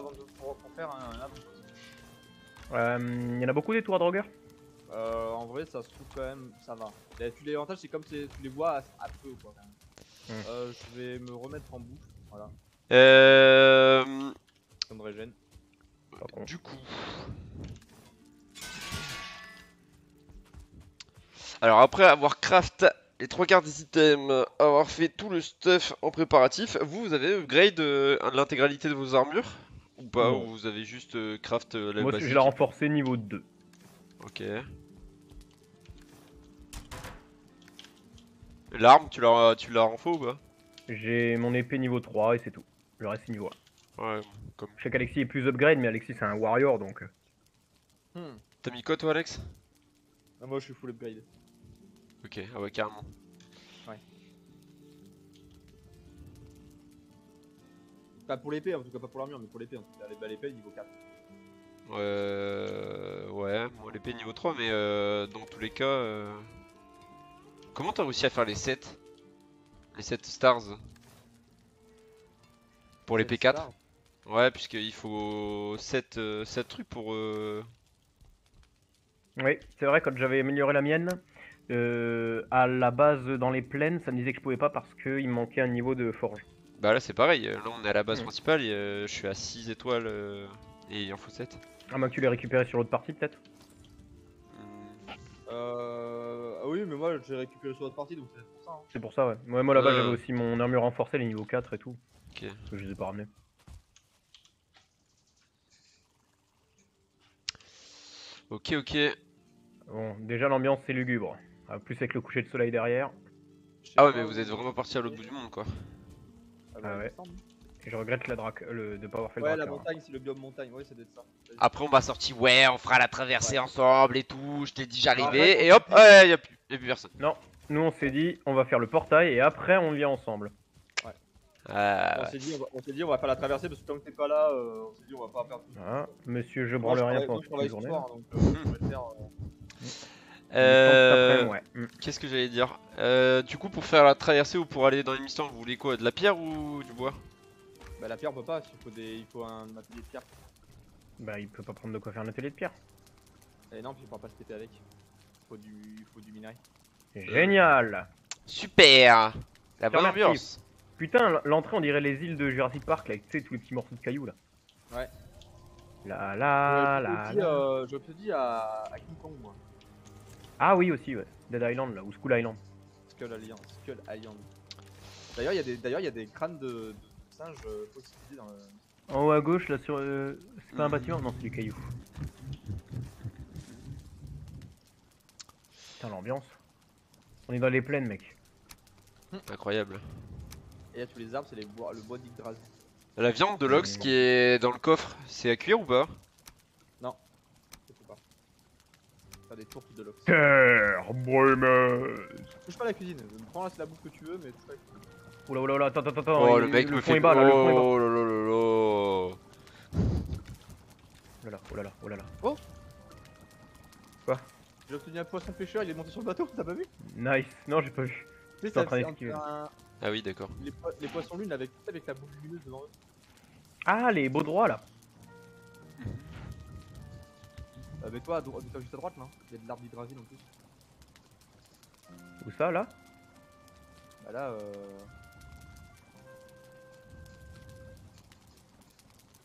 avant de pour, pour faire un, un avant. Euh, Il y en a beaucoup des tours à drogueur? Euh, en vrai, ça se trouve quand même, ça va. Avantages, c'est comme c'est- tu les vois à, à peu quoi. Quand même. Hmm. Euh, je vais me remettre en bouche, voilà, Euh, ça me régène. Du coup. Alors après avoir craft les trois quarts des items, avoir fait tout le stuff en préparatif, vous, vous avez upgrade euh, l'intégralité de vos armures? Ou pas Non. Ou vous avez juste euh, craft euh, la Moi, basique je l'ai renforcé niveau 2. Ok. L'arme, tu l'as tu l'as renfo ou pas? J'ai mon épée niveau 3 et c'est tout. Le reste c'est niveau 1. Ouais, comme. Je sais qu'Alexis est plus upgrade, mais Alexis c'est un warrior donc. euh, Hmm. T'as mis quoi toi, Alex? Ah, moi, je suis full upgrade. Ok, ah ouais, carrément. Pas pour l'épée, en tout cas pas pour l'armure, mais pour l'épée. En tout cas, bah, l'épée niveau 4. Euh. Ouais, moi l'épée niveau 3, mais euh, dans tous les cas. euh, Comment t'as réussi à faire les 7 Les 7 stars? Pour les P4 Ouais, puisqu'il faut 7, 7 trucs pour. euh, Oui, c'est vrai, quand j'avais amélioré la mienne, euh, à la base dans les plaines, ça me disait que je pouvais pas parce qu'il me manquait un niveau de forge. Bah là c'est pareil, là on est à la base Mm. principale et euh, je suis à 6 étoiles euh, et il en faut 7. À moins que tu l'aies récupéré sur l'autre partie peut-être? Hmm. Euh. Ah oui, mais moi, j'ai récupéré sur votre partie, donc c'est pour ça. Hein. C'est pour ça, ouais. Ouais, moi là-bas j'avais aussi mon armure renforcée, les niveaux 4 et tout. Ok. Parce que je les ai pas ramenés. Ok, ok. Bon, déjà l'ambiance c'est lugubre. Ah, plus avec le coucher de soleil derrière. Je sais Ah ouais, pas mais vous êtes vraiment parti à l'autre bout du monde quoi. Ah, Ah il me ouais. semble. Et je regrette la drac... le... de pas avoir fait le Ouais, la dracard. montagne, c'est le biome montagne, ouais, ça doit être ça. Après on m'a sorti, ouais, on fera la traversée Ouais. ensemble et tout, je t'ai dit Ah, j'arrivais ouais, et hop, ouais, y'a plus, y a plus personne. Nous on s'est dit on va faire le portail et après on vient ensemble. Ah, On ouais. s'est dit, on va- s'est dit, on va faire la traversée parce que tant que t'es pas là, euh, on s'est dit, on va pas faire tout. Voilà. Monsieur je branle rien pendant toute la journée. soir, donc euh, je vais le faire. Euh, Euh, Ouais. Mm. Qu'est-ce que j'allais dire euh, Du coup, pour faire la traversée ou pour aller dans l'émission, vous voulez quoi De la pierre ou du bois? Bah, la pierre, on peut pas, il faut, des... il faut un atelier de pierre. Bah il peut pas prendre de quoi faire un atelier de pierre. Et non, puis il pourra pas se péter avec. Il faut du, il faut du minerai. Génial Super La bonne ambiance Putain, l'entrée on dirait les îles de Jurassic Park là, avec tu sais, tous les petits morceaux de cailloux là. Ouais. La la la. J'aurais la. euh, j'aurais peut-être dit à, à King Kong, moi. Ah oui aussi ouais. Dead Island là, ou School Island. Skull Island. Skull Island. D'ailleurs, il y a des, d'ailleurs, il y a des crânes de, de singes euh, fossilisés dans le. En haut à gauche là sur. euh, C'est pas un bâtiment? Non c'est du caillou. Putain l'ambiance. On est dans les plaines mec. Incroyable. Et là, tous les arbres, c'est les bois, le bois d'Yggdrasil. La viande de l'ox qui est dans le coffre, c'est à cuire ou pas Je sais pas. Faire des tourtes de l'ox. Terre brumeuse. Touche pas à la cuisine. Prends là, c'est la bouffe que tu veux, mais touche pas la cuisine. Oula oula oula attends attends attends. Oh, le mec me fond fait. est bas là, le fond est bas. Oh là là là là Oh là là, oh là là, oh là là. J'ai obtenu un poisson pêcheur, il est monté sur le bateau, t'as pas vu? Nice. Non j'ai pas vu. Tu sais, ça- train c'est d'esquiver. un- Ah oui, d'accord. les, po- les poissons lunes avec, avec la bouffe lumineuse devant eux. Ah les beaux droits là. Euh, mais toi, à juste à droite là, il y a de l'arbre d'Yggdrasil en plus. Où ça là? Bah là, euh.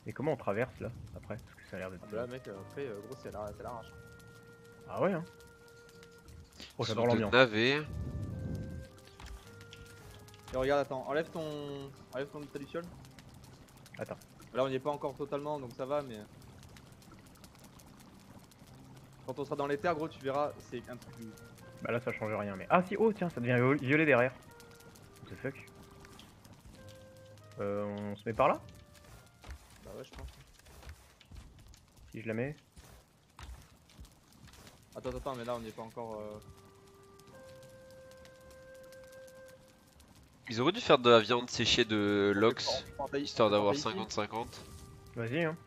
Et comment on traverse là après? Parce que ça a l'air d'être. ah bah là, mec, euh, après, euh, gros, c'est la- c'est l'arrache. Ah ouais hein. Oh j'adore l'ambiance. navet. Et regarde, attends, enlève ton. Enlève ton. Attends. Là, on n'y est pas encore totalement, donc ça va, mais. Quand on sera dans les terres, gros, tu verras, c'est un truc de. Bah là ça change rien mais. Ah si oh tiens ça devient viol- violet derrière. What the fuck? Euh on se met par là? Bah ouais, je pense. Si je la mets. Attends, attends, mais là, on n'y est pas encore. euh, Ils auraient dû faire de la viande séchée de l'ox, histoire d'avoir on- ici. 50-50. Vas-y hein.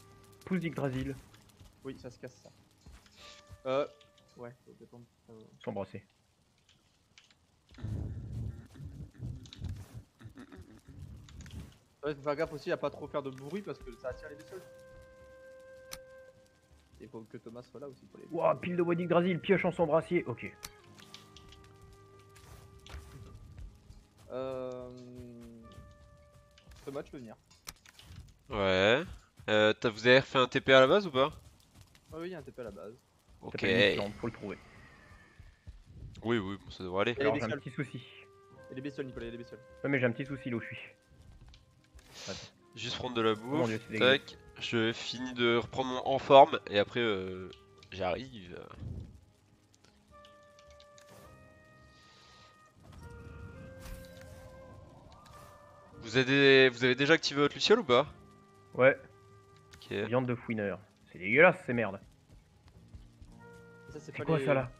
Pousse d'Yggdrasil. Oui, ça se casse ça. Euh. Ouais, faut euh, S'embrasser. Ouais, faut faire gaffe aussi à pas trop faire de bruit parce que ça attire les bestioles. Il faut que Thomas soit là aussi pour les. Ouah, pile de Wadi Yggdrasil, pioche en son brassier. Ok. Euh... Thomas, tu peux venir. Ouais. Euh, t'as- vous avez refait un TP à la base ou pas? Ah oui, il y a un TP à la base. Ok. plante, faut le trouver. Oui, oui, ça devrait aller. Alors j'ai un bestioles. petit souci. Et les bestioles, Nicolas, et les bestioles. Ouais, mais j'ai un petit souci là où je suis. Juste prendre de la bouffe. Tac. Je finis de reprendre mon en forme et après euh, j'arrive. Vous avez, vous avez déjà activé votre luciole ou pas? Ouais, viande de fouineur. C'est dégueulasse ces merdes. Ça, c'est pas quoi les- ça là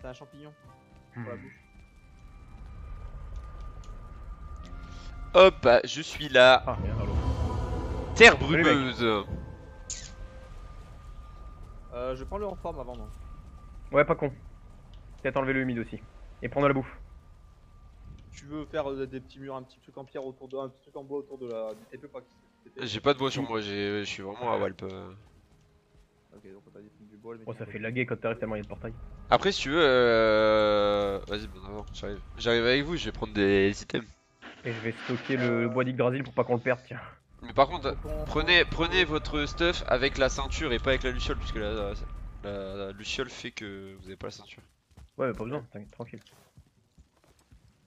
C'est un champignon Hmm. pour la bouche. Hop, je suis là. Ah, merde. Terre brumeuse. Euh, je prends le en forme avant, non Ouais, pas con. Peut-être enlever le humide aussi. Et prendre la bouffe. Tu veux faire euh, des petits murs, un petit truc en pierre autour de, un petit truc en bois autour de la pas J'ai pas de bois sur moi, j'ai- je suis vraiment à Walp. euh. Ok, donc on t'a dit Oh, ça fait laguer quand t'arrives tellement il y a de portail. Après, si tu veux, euh... vas-y, bon, avant, j'arrive. J'arrive avec vous, je vais prendre des items. Et je vais stocker le, le bois d'Yggdrasil pour pas qu'on le perde, tiens. Mais par contre, prenez, prenez votre stuff avec la ceinture et pas avec la luciole, puisque la, la, la- la luciole fait que vous avez pas la ceinture. Ouais, mais pas besoin, t'inquiète, tranquille.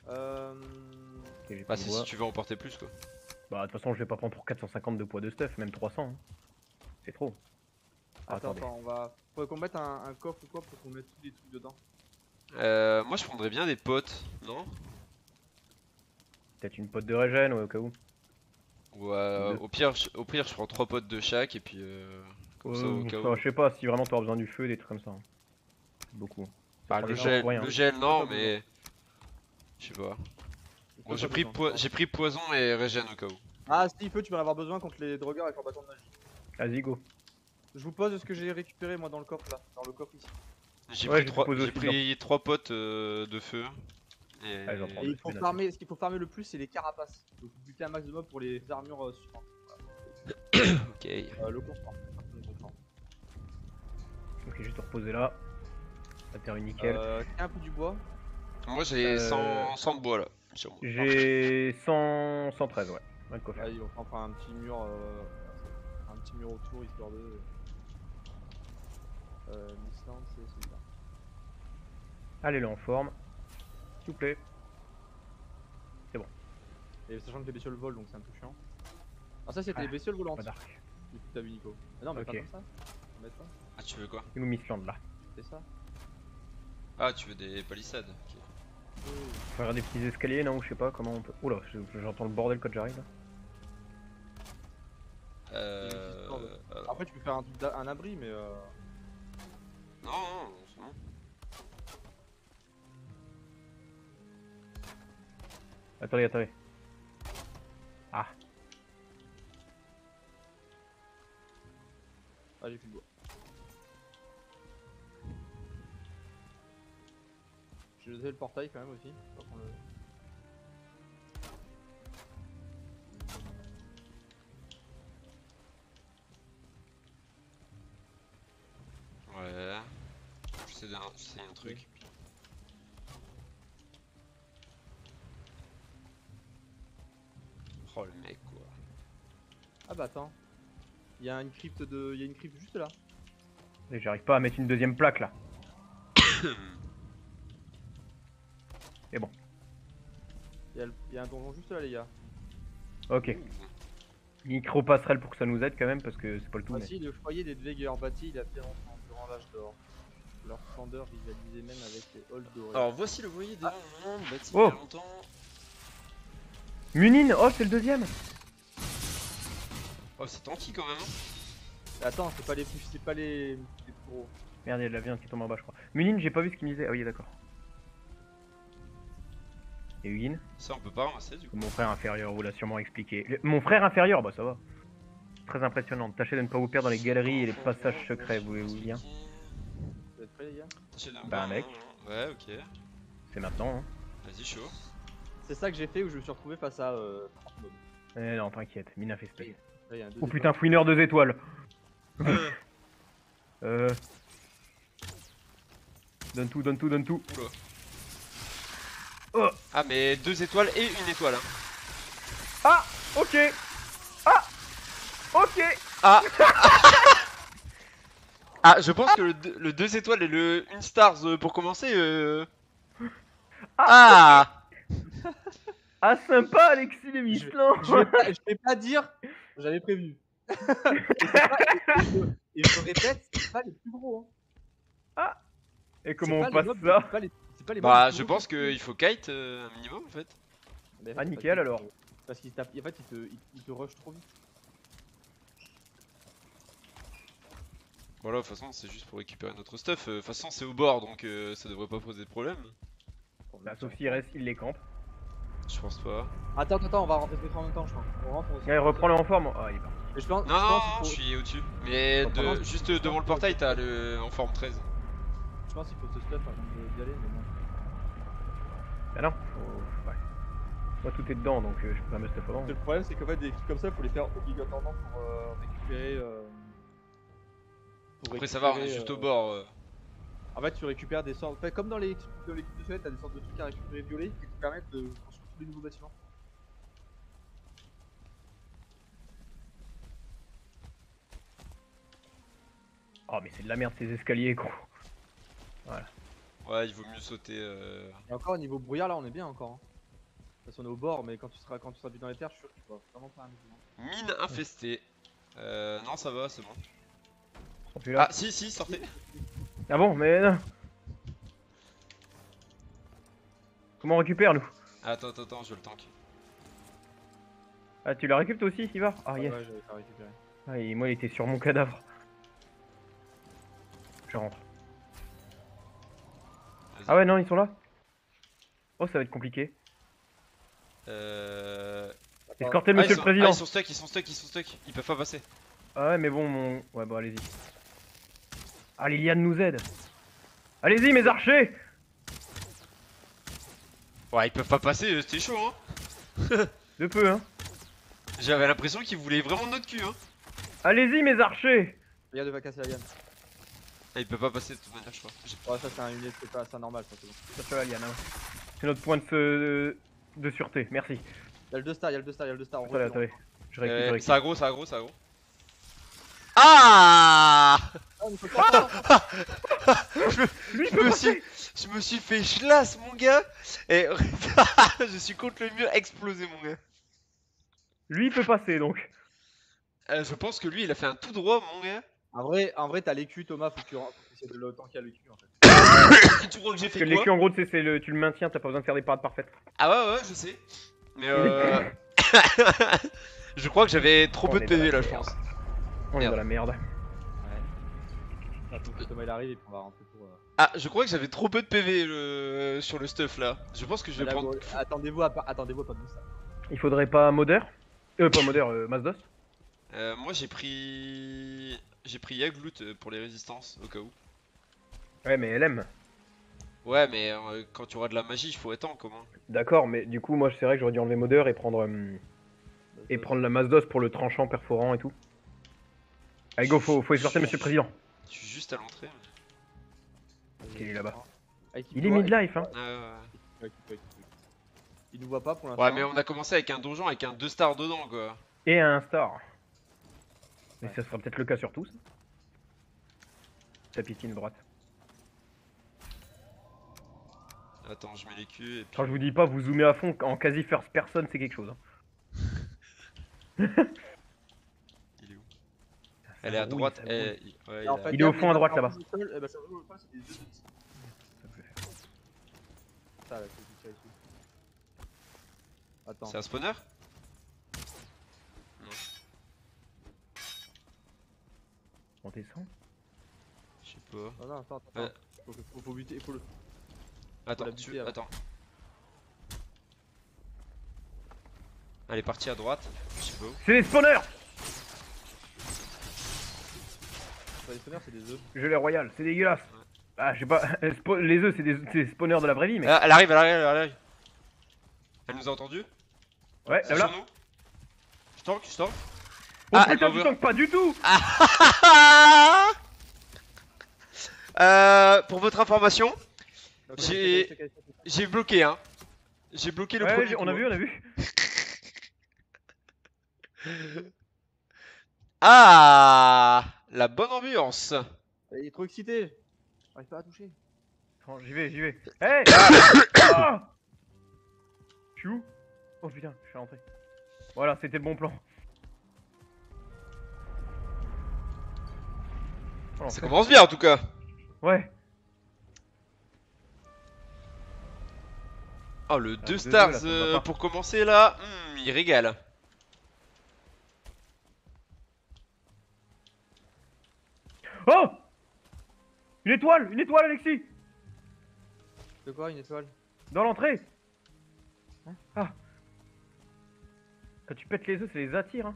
Euh... Ok, j'ai Bah, c'est si tu veux emporter plus, quoi. Bah, de toute façon, je vais pas prendre pour 450 de poids de stuff, même 300. hein. C'est trop. Attends, attends, on va. Faudrait qu'on mette un, un coffre ou quoi pour qu'on mette tous les trucs dedans. Euh, moi, je prendrais bien des potes, non? Peut-être une pote de régène, ouais, au cas où. Ou euh, au pire, je, au pire, je prends trois potes de chaque et puis euh, comme ça, au Euh, cas enfin, où. je sais pas si vraiment t'auras besoin du feu, des trucs comme ça. hein. Beaucoup. Bah, le gel, temps pour rien. le gel, non, mais je sais pas. Bon, j'ai pris, poison et régène au cas où. Ah, s'il peut, tu vas en avoir besoin contre les drogueurs avec leur bâton de magie. Vas-y, go. Je vous pose ce que j'ai récupéré moi dans le coffre là, dans le coffre ici. J'ai Ouais, pris, je trois, propose j'ai aussi pris trois potes euh, de feu. Et... Allez, j'en prends. Et ouais, il faut farmer, ce qu'il faut farmer le plus, c'est les carapaces. Donc buter un max de mobs pour les armures euh, suivantes. Ok. Euh, le confort. Ok, juste te reposer là. La terre est nickel. Euh, tiens un peu du bois. Moi j'ai Euh, 100, 100 de bois là. sur moi. J'ai 100... 113, ouais. Coffre. Allez, on prend un petit mur, euh, un petit mur autour histoire de. Euh, l'Islande, c'est celui-là. Allez, là en forme. S'il vous plaît. Et sachant que les bestioles volent donc c'est un peu chiant. Ah, ça c'était Ah, les bestioles volantes. Pas d'arc. Du coup, t'as vu Nico. Mais non, mais pas comme ça. On. Ah, tu veux quoi Il nous Mistland là. C'est ça. Ah, tu veux des palissades ok. Faut faire des petits escaliers, non Je sais pas comment on peut. Oula, je- j'entends le bordel quand j'arrive là. Euh... euh, Après, tu peux faire un, un abri, mais euh. Non, non, non, c'est bon. Attendez, attendez. Ah, j'ai plus de bois. J'ai levé le portail quand même aussi. le- truc. Oh le mec quoi. Ah bah attends. Il y a une crypte de. Il y a une crypte juste là. Et J'arrive pas à mettre une deuxième plaque là. Il y, a le- il y a un donjon juste là, les gars. Ok. Micro passerelle pour que ça nous aide quand même parce que c'est pas le tout. mais- Voici le foyer des bâti il a bien longtemps, durant l'âge d'or. Leur splendeur rivalisait même avec les halls dorés. Alors voici le voyer des gens bâti il y Oh. a longtemps. Munine Oh, c'est le deuxième Oh c'est tanky quand même. hein. Attends, c'est pas les c'est pas les, plus. Merde, il y a de la viande qui tombe en bas, je crois. Munine, j'ai pas vu ce qu'il me disait. Ah oui, d'accord. Et Hugin Ça on peut pas ramasser du coup. Mon frère inférieur, vous l'a sûrement expliqué. Le- Mon frère inférieur, bah ça va. Très impressionnant. Tâchez de ne pas vous perdre dans les galeries et les passages secrets, voulez-vous bien Les gars Bah, mec. Ouais ok. C'est maintenant, hein. Vas-y chaud. C'est ça que j'ai fait où je me suis retrouvé face à euh, 30 mobs. Eh non, t'inquiète, mine infestée. Là, il y a un deux Oh étoiles. putain, fouineur deux étoiles. Euh. Donne tout, donne tout, donne tout. Ah, mais deux étoiles et une étoile. Hein. Ah Ok Ah Ok Ah Ah, je pense que le, deux- le 2 étoiles et le 1 stars euh, pour commencer. Euh... Ah, Ah sympa Alexis les Michelin Je vais pas, je vais pas dire, j'avais prévenu. et, c'est pas- et je- et je répète, c'est pas les plus gros. Hein. Et C'est comment pas on les passe mobs- ça c'est pas les- c'est pas les mobs Bah, plus je gros pense qui- qu'il faut kite euh, un minimum en fait. Mais en fait, Ah, c'est nickel, alors. Parce qu'il tape, en fait, il te, il, il te rush trop vite. Voilà, de toute façon, c'est juste pour récupérer notre stuff. Euh, De toute façon, c'est au bord donc euh, ça devrait pas poser de problème. Bah sauf s'il reste, il les campe. Je pense pas. Attends, attends, attends, on va rentrer en même temps, je crois. On rentre, on Ouais, reprends-le en forme. Ah, il est parti. Mais je pense, Non, je non, pense non, qu'il je suis au-dessus. Mais de- juste devant le portail, t'as le en forme 13. Je pense qu'il faut se stuff avant de- d'y aller, mais bon. Bah non, faut... ouais. Moi tout est dedans donc euh, je peux pas me stuff avant. Le problème, c'est qu'en fait, des trucs comme ça, il faut les faire obligatoirement pour euh, récupérer. euh, pour Après, ça va, on est juste euh, au bord. euh. En fait, tu récupères des sortes. en fait, comme dans l'équipe de Suède, t'as des sortes de trucs à récupérer violets qui te permettent de construire tous les nouveaux bâtiments. Oh mais c'est de la merde ces escaliers gros. Ouais, il vaut mieux sauter. euh. Et encore, au niveau brouillard, là, on est bien encore. Hein. Parce qu'on est au bord, mais quand tu seras, quand tu seras vu dans les terres, je suis sûr que tu vas vraiment pas un mouvement. Mine infestée. Euh, non, ça va, c'est bon. Ah, si, si, sortez. Ah bon mais non. Comment on récupère nous? Attends, attends, attends, je le tank. Ah tu la récupères toi aussi Sivar Ah yes. Ouais, j'avais pas récupéré. Ah, et moi il était sur mon cadavre. Je rentre. Ah ouais non ils sont là Oh ça va être compliqué. Euh... Escortez ah, monsieur le sont... président. ah, ils sont stuck, ils sont stuck, ils sont stuck. Ils peuvent pas passer. Ah ouais mais bon mon... Ouais bon allez-y. Ah Liliane nous aide. Allez-y mes archers Ouais, ils peuvent pas passer, euh, c'était chaud, hein. De peu hein. J'avais l'impression qu'ils voulaient vraiment notre cul, hein. Allez-y mes archers Regarde, va casser la liane. Ah, ils peuvent pas passer de toute manière, je crois. Ouais, ça, c'est un unité, c'est pas ça normal, ça, c'est bon. Ça fait la liane hein. C'est notre point de, se- de sûreté, merci. Y'a le 2 star, y'a le 2 star, y'a le 2 star. on Attendez, recule, on attendez. Je récupère, je Euh, récupère. ça aggro, ça aggro, ça aggro. Ah Ah, je me, suis, je me suis fait chlasse, mon gars. Et je suis contre le mur explosé, mon gars. Lui il peut passer donc. Euh, je pense que lui, il a fait un tout droit, mon gars. En vrai, en vrai, t'as l'écu, Thomas, faut que tu essaies de le tanker à l'écu, en fait. tu crois que j'ai Parce que fait l'écu en gros tu sais, c'est le... tu le maintiens, t'as pas besoin de faire des parades parfaites. Ah ouais, ouais, je sais. Mais euh... je crois que j'avais trop On peu de PV la là, je pense. On est dans la merde. Ouais. Attends que Thomas il arrive et puis on va rentrer pour. euh, Ah, je crois que j'avais trop peu de PV le... sur le stuff là. Je pense que je vais là, prendre. Attendez-vous à pas, attendez-vous à pas de ça. Il faudrait pas modeur Euh pas modeur, euh, Mazdos? Euh, moi j'ai pris. J'ai pris Yagloot euh, pour les résistances au cas où. Ouais mais aime. Ouais, mais euh, quand tu auras de la magie, il faut étendre comment D'accord, mais du coup moi c'est vrai que j'aurais dû enlever modeur et prendre euh, et prendre la Mazdos pour le tranchant perforant et tout. Allez go, faut, faut escorter monsieur le président. Je suis juste à l'entrée. mais- Il est là-bas. Ah, Il est midlife hein. Ah, toi. Il nous voit pas pour l'instant. Ouais, mais on a commencé avec un donjon avec un 2 stars dedans quoi. Et un star. Mais Ouais. ça sera peut-être le cas sur tous. Tapitine droite. Attends, je mets les culs et puis. Quand je vous dis pas, vous zoomez à fond en quasi first person, c'est quelque chose. hein. Il est où Elle est à brouille, droite. elle- il- ouais, il a- fait, Il est au fond à les droite, là-bas. eh ben, c'est un spawner? On descend? Je sais pas. Non, non, attends, attends. Ouais. Faut, faut, faut buter, faut le. Attends, tu... buter, avant. attends. Elle est partie à droite. Je sais pas où. C'est des spawners Pas des spawners, c'est des œufs. Je les royal, c'est dégueulasse. Ah, je sais pas, spo- les œufs c'est des, spawners de la vraie vie, mais. Ah, elle arrive, elle arrive, elle arrive. Elle nous a entendu Ouais, là, sur nous Je tank, je tank. Oh Ah, elle putain, tu tankes pas du tout Euh, pour votre information, J'ai- j'ai bloqué, hein. J'ai bloqué le Ouais, premier. on a vu, on a vu. Ah La bonne ambiance. Il est trop excité. J'arrive pas à toucher. J'y vais, j'y vais. Hey Ah Je suis où? Oh putain, je suis rentré. Voilà, c'était le bon plan. Oh, Ça commence bien en tout cas. Ouais. Oh, le 2 deux-deux, stars là, euh, pour commencer là, hmm, il régale. Oh Une étoile Une étoile, Alexis De quoi une étoile? Dans l'entrée Ah Quand tu pètes les œufs, ça les attire, hein.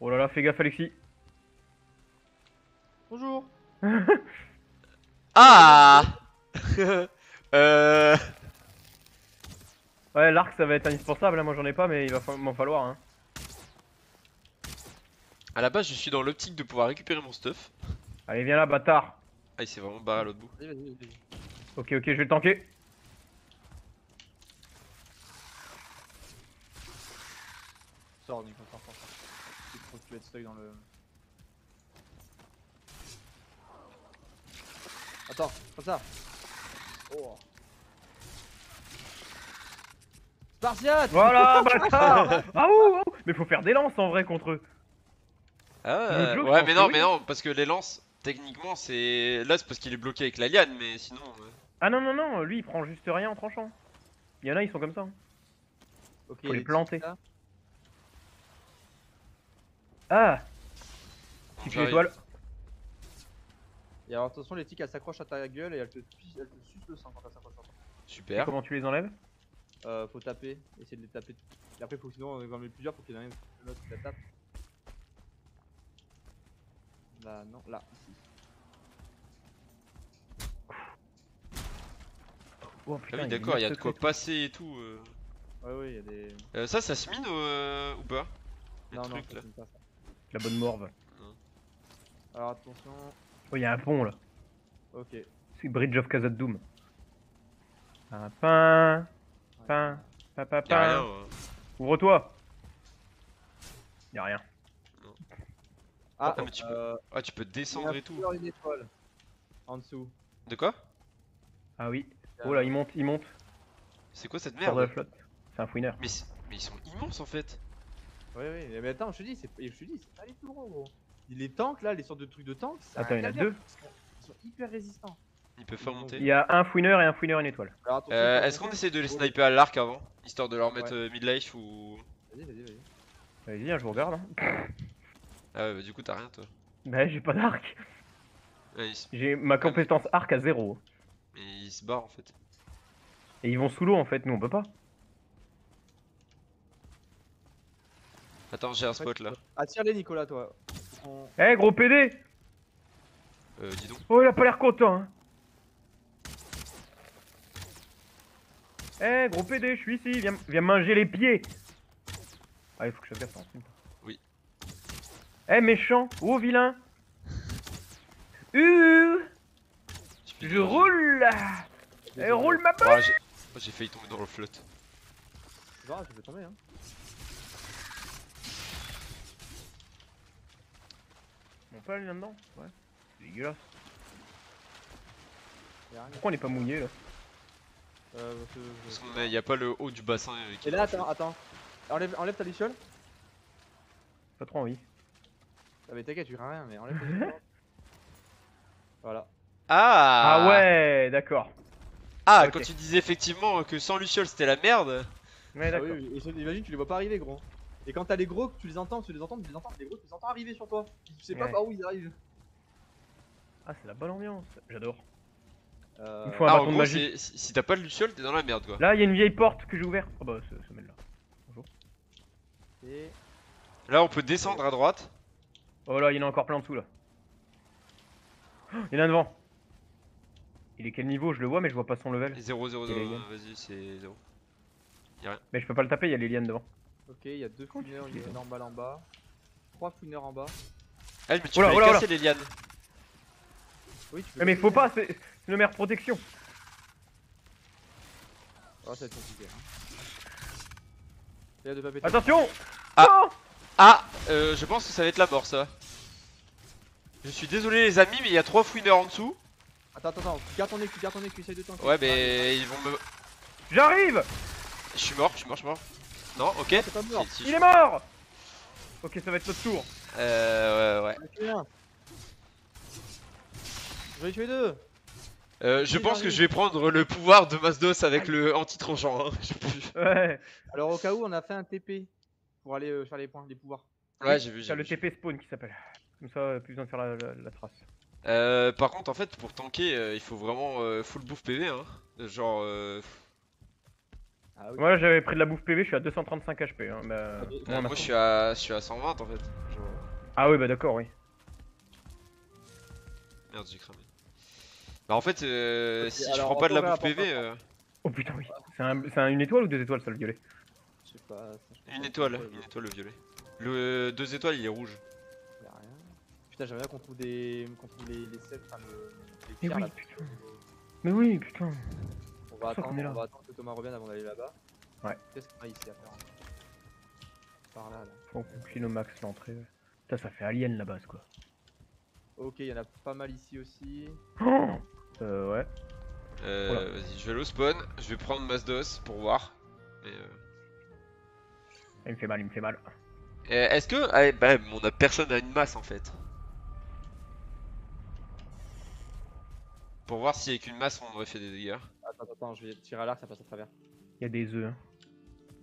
Oh là là, fais gaffe, Alexis. Bonjour. Ah Euh... Ouais, l'arc, ça va être indispensable, hein. moi j'en ai pas, mais il va fa- m'en falloir, hein. À la base, je suis dans l'optique de pouvoir récupérer mon stuff. Allez, viens là, bâtard Ah, il s'est vraiment barré à l'autre bout. Vas-y, vas-y, vas-y. Ok, ok, je vais le tanker. Sors, Nico, sors, sors, sors. Il faut que tu vas être stuck dans le. Attends, comme ça. Oh. Spartiate Voilà, bâtard Ah ouh, ouh. Mais faut faire des lances en vrai contre eux. Ah, ouais, mais non, mais non, parce que les lances, techniquement, c'est. Là, c'est parce qu'il est bloqué avec la liane, mais sinon. euh, Ah non, non, non, lui il prend juste rien en tranchant. Il y en a, ils sont comme ça. hein. Ok, Faut les planter. là. Ah Type j'arrive. l'étoile. Et alors attention, les tics elles s'accrochent à ta gueule et elles te, elles te sucent le sang quand elles s'accrochent à toi. Super. Comment tu les enlèves Euh, faut taper, essayer de les taper. Et après, faut que sinon, on en met plusieurs, faut qu'il y en ait un autre qui la tape. Là, non, là, ici. Oh Ah putain, oui, il y a une d'accord, il y a de quoi et tout. passer et tout. euh. Ouais, ouais, il y a des. Euh, ça, ça se mine euh, ou pas? Les Non, non, trucs, ça là. pas ça. La bonne morve. Alors attention, Oh, il y a un pont là. ok. C'est Bridge of Khazad Doom. Un pain, pain, pain, pain, Y'a rien. pain. Ouvre-toi. Y'a rien. Ah, Ah, mais tu peux- euh, Ah, tu peux descendre et tout. il y a une étoile. En dessous. De quoi? Ah oui. Oh là, il monte, il monte. C'est quoi cette merde? flotte. C'est un fouineur. mais, c'est- mais ils sont immenses en fait. Ouais, ouais, mais attends, je te dis, c'est je te dis, c'est pas les plus gros, gros. Les tanks là, les sortes de trucs de tanks, c'est Attends, il y en a deux. Ils sont hyper résistants. Ils peuvent pas Ils monter. Il y a un fouineur et un fouineur et une étoile. Euh, Est-ce qu'on essaie de les sniper à l'arc avant Histoire de leur mettre Ouais. euh, midlife ou. Vas-y, vas-y, vas-y. Vas-y, hein, je vous regarde. Hein. Ah ouais, bah du coup, t'as rien toi. Bah, j'ai pas d'arc. Ouais, ils se- J'ai ma compétence arc à zéro. Mais ils se barrent en fait. Et ils vont sous l'eau en fait, nous on peut pas. Attends, j'ai un spot là. Attire-les, Nicolas, toi. On- Eh gros PD Euh, dis donc. Oh il a pas l'air content hein Eh gros PD, je suis ici, viens, viens manger les pieds Ah il faut que je fasse gaffe Eh méchant, oh vilain Uh, Je roule Eh roule ma botte Ouais, j'ai oh, j'ai failli tomber dans le flotte. C'est grave, tu peux tomber, hein. On peut aller là-dedans Ouais. C'est dégueulasse. Pourquoi on est pas mouillé là? Euh, parce que je- Parce qu'on a- y a pas le haut du bassin euh, qui Et est là, attends, attends. Enlève, enlève ta luciole. Pas trop envie. Ah, mais t'inquiète, tu verras rien, mais enlève. Voilà. Ah Ah, ouais, d'accord. Ah, quand tu disais effectivement que sans Luciole c'était la merde. Ouais, Ah d'accord. oui, oui, et je- imagine, tu les vois pas arriver, gros. Et quand t'as les gros, tu les entends, tu les entends, tu les entends, les gros, tu les entends arriver sur toi. Tu sais pas par où ils arrivent. Ah, c'est la bonne ambiance. J'adore. Euh, Il faut un ah, en de magie. si, t'as pas de Luciole, t'es dans la merde quoi. Là, il y a une vieille porte que j'ai ouverte. Oh bah, ce, ce là et- Là, on peut descendre à droite. Oh là, il y en a encore plein en dessous là. Oh, Il y en a un devant. Il est quel niveau Je le vois, mais je vois pas son level. 0, 0, Et les 0, liens. vas-y, c'est 0. Mais je peux pas le taper, il y a les lianes devant. Ok, il y a deux fouineurs, il y a une normal en bas. Trois fouineurs en bas. Ah, mais tu Oula, peux oula, les oula. casser les lianes. Oui, tu peux. Eh, mais casser faut pas, c'est une meilleure protection. Oh, ça va être compliqué. Hein. Il y a deux papiers. Attention Ah. Ah, euh, je pense que ça va être la mort ça. Je suis désolé les amis, mais il y a trois fouineurs en dessous. Attends, attends, attends. Garde ton écu, garde ton écu, essaye de tanker. Ouais, mais ils vont me. J'arrive Je suis mort, je suis mort, je suis mort. Non, ok. Pas mort. Si, si, Il je- est mort Ok, ça va être notre tour. Euh, ouais, ouais. J'en ai tué un. J'en ai tué deux. Euh, je Oui, pense que je vais prendre le pouvoir de Masdos avec le anti-tranchant. Hein. je sais plus. Ouais. Alors, au cas où, on a fait un TP pour aller euh, faire les points, les pouvoirs. Ouais, j'ai vu, T'as j'ai le vu. TP spawn qui s'appelle. Comme ça, euh, plus besoin de faire la, la- la trace. Euh, par contre, en fait, pour tanker, euh, il faut vraiment euh, full bouffe PV. Hein. Genre, euh, Ah oui. Moi, j'avais pris de la bouffe PV, je suis à 235 HP. Hein, bah, euh, moi, je suis, à, je suis à 120 en fait. Genre, Ah oui, bah d'accord, oui. merde, j'ai cramé. Bah, en fait, euh, si je alors, prends pas de la bouffe PV, euh, Oh putain, oui. C'est un, une étoile ou deux étoiles, ça, le violet? Je sais pas. je une étoile, une étoile le violet. Le 2 étoiles, il est rouge. Putain, j'aimerais bien qu'on trouve des. qu'on trouve les, les sels, enfin le. Les Mais oui, là. putain. Mais oui, putain. On va attendre, est là. on va attendre que Thomas revienne avant d'aller là-bas. Ouais. Qu'est-ce qu'on a ici à faire Par là, là? Faut qu'on clean au max l'entrée. ouais. Putain, ça fait alien la base, quoi. Ok, il y en a pas mal ici aussi. Oh euh, ouais. Euh, Voilà. Vas-y, je vais au spawn. Je vais prendre Masdos pour voir. Mais, euh, Il me fait mal, il me fait mal. euh, Est-ce que. Ah, bah, on a personne à une masse en fait. Pour voir si avec une masse on aurait fait des dégâts. Attends, attends, attends, je vais tirer à l'arc, ça passe à travers. Il y a des œufs. hein.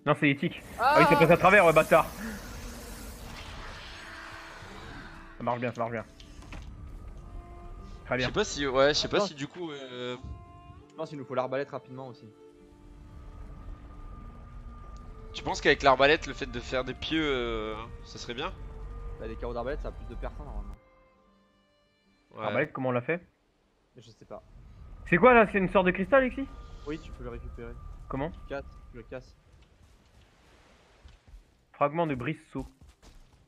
Non, c'est éthique. Ah oui, ça passe à travers, ouais, bâtard. Ça marche bien, ça marche bien. Très Je bien. sais pas si. Ouais, je sais pas si du coup. euh, Je pense qu'il nous faut l'arbalète rapidement aussi. Tu penses qu'avec l'arbalète, le fait de faire des pieux, euh, ça serait bien? Là, les carreaux d'arbalète, ça a plus de personnes normalement. Ouais. Arbalète, comment on l'a fait? Je sais pas. C'est quoi là C'est une sorte de cristal ici Oui, tu peux le récupérer. Comment? Tu casses, tu le casses. Fragment de brise-saut.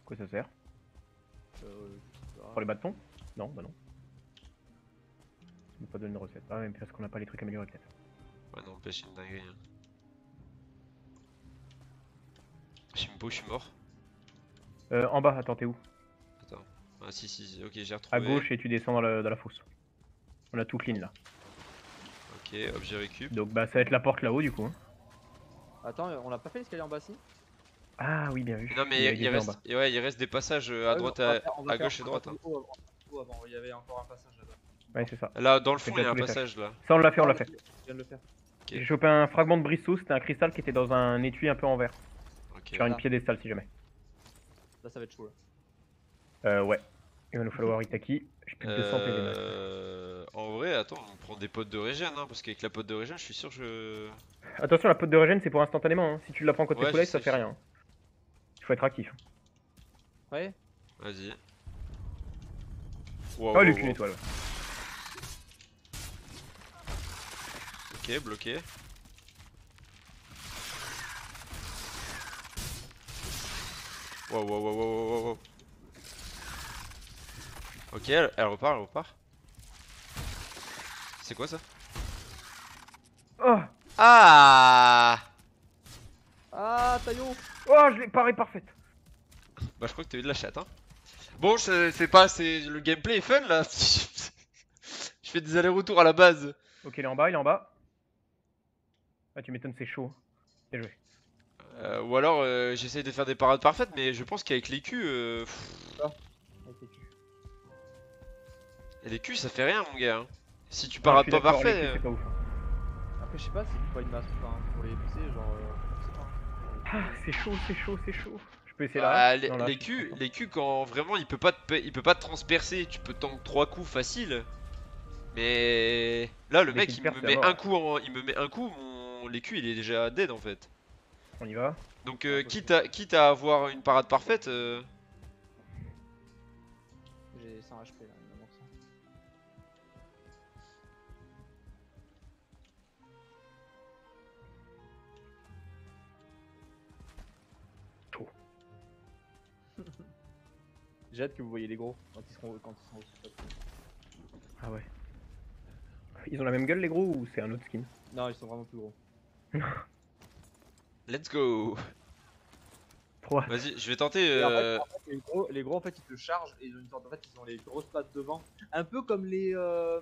Quoi ça sert? Euh. Pour les bâtons? Non, bah non. Ça pas donné de recette. Ah, mais parce qu'on n'a pas les trucs améliorés peut-être. Ouais, non, pêche une dinguerie. hein. Shimbo, je suis mort. Euh, en bas, attends, t'es où? Ah, si, si, si, ok, j'ai retrouvé. À gauche et tu descends dans la, dans la fosse. On a tout clean là. Ok, objet récup. Donc bah ça va être la porte là-haut du coup. hein. Attends, on a pas fait l'escalier en bas si? Ah oui, bien vu. Non, mais y a il, des œufs en reste, bas. et ouais, il reste des passages euh, à Ouais, droite, à, à gauche et droite. hein. avant, il y avait encore un passage là-bas. Ouais, c'est ça. Là, dans le fond, il y a un passage là. Ça, on l'a fait, on l'a fait. Je viens de le faire. Ok. J'ai chopé un fragment de brise-saut, c'était un cristal qui était dans un étui un peu en verre. Ok. Sur une Voilà. piédestale si jamais. Là, ça va être chaud là. Euh, ouais. Il va nous falloir Itaki. J'ai plus de 200 PV. là. Euh, en vrai, attends, on prend des potes de régène, hein, parce qu'avec la pote de régène, je suis sûr que je. Attention, la pote de régène c'est pour instantanément. hein. Si tu la prends côté Ouais, ça fait rien. Il faut être actif. Ouais Vas-y. Wow, Oh, wow, lui, wow. qu'une étoile. Ok, bloqué. Wow, wow, wow, wow, wow, wow, wow. Ok, elle, elle repart, elle repart. C'est quoi ça Oh Ah Ah, Taillot Oh, je l'ai paré parfaite. Bah je crois que t'as eu de la chatte hein. Bon, c'est pas, c'est le gameplay est fun là. Je fais des allers-retours à la base. Ok, il est en bas, il est en bas. Ah, tu m'étonnes, c'est chaud. Bien joué. Euh, ou alors euh, j'essaye de faire des parades parfaites, mais je pense qu'avec les culs, euh, culs. Et les culs ça fait rien mon gars. hein. Si tu Ah, parades pas parfait. culs, euh, c'est pas ouf. Après, je sais pas si c'est pas une masse ou pas, hein, pour les pousser, genre. euh, sais pas. Ah, c'est chaud, c'est chaud, c'est chaud. Je peux essayer bah, là. les, Non, là, les culs, les culs quand vraiment il peut pas te, il peut pas te transpercer, tu peux tank trois coups facile. Mais là le mec il me met un coup, en- il me met un coup, mon les culs il est déjà dead en fait. On y va. Donc euh, quitte à quitte à avoir une parade parfaite. euh, J'ai 100 HP J'ai hâte que vous voyez les gros quand ils seront, quand ils seront aussi top. Ah ouais. Ils ont la même gueule les gros ou c'est un autre skin? Non, ils sont vraiment plus gros. Let's go. Vas-y, je vais tenter. Et en fait, euh, en fait, les, gros, les gros, en fait, ils te chargent et ils ont une sorte, en fait, ils ont les grosses pattes devant. Un peu comme les. euh,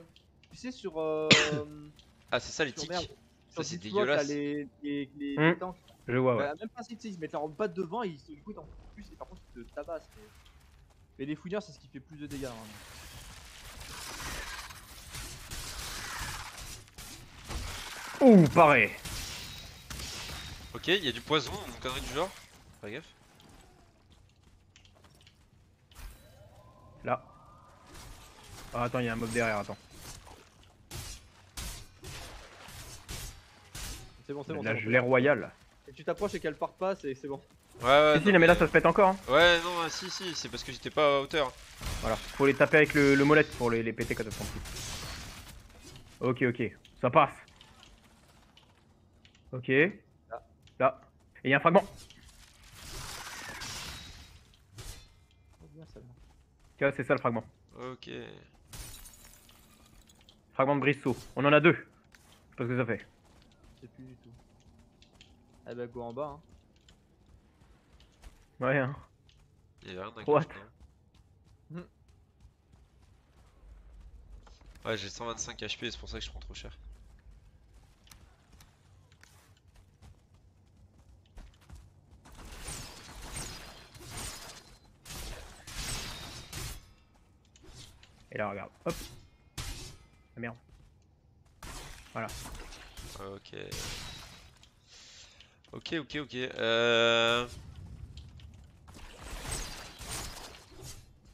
tu sais, sur. euh, Ah, c'est ça les tics. merde, Ça, c'est dégueulasse. Les, les, les, Hmm. les tanks. Je vois, ouais. Bah, même principe, tu sais, ils mettent leurs pattes devant et ils, du coup, ils t'en plus et par contre, ils te tabassent. Mais, mais les fouilleurs, c'est ce qui fait plus de dégâts. hein. Ouh, pareil. Ok, il y a du poison, une connerie du genre. Fais gaffe. Là. Ah, attends, il y a un mob derrière, attends. C'est bon, c'est bon. La c'est bon. gelée royale. Et tu t'approches et qu'elle part pas, c'est c'est bon. Ouais, ouais. si, si, non, mais là ça se pète encore. Hein. Ouais, non, si, si, c'est parce que j'étais pas à hauteur. Voilà. Faut les taper avec le, le molette pour les, les péter quand elles sont petites. Ok, ok. Ça passe. Ok. Là. Là. Et il y a un fragment. Tu vois, c'est ça le fragment. Ok. Fragment de brise On en a deux. Je sais pas ce que ça fait. Je sais plus du tout. Eh bah, go en bas. Hein. Ouais, hein. Il y rien d'un What? Hmm. Ouais, j'ai 125 HP, c'est pour ça que je prends trop cher. Et là, regarde. Hop. Ah merde. Ok. Ok, ok, ok. Euh...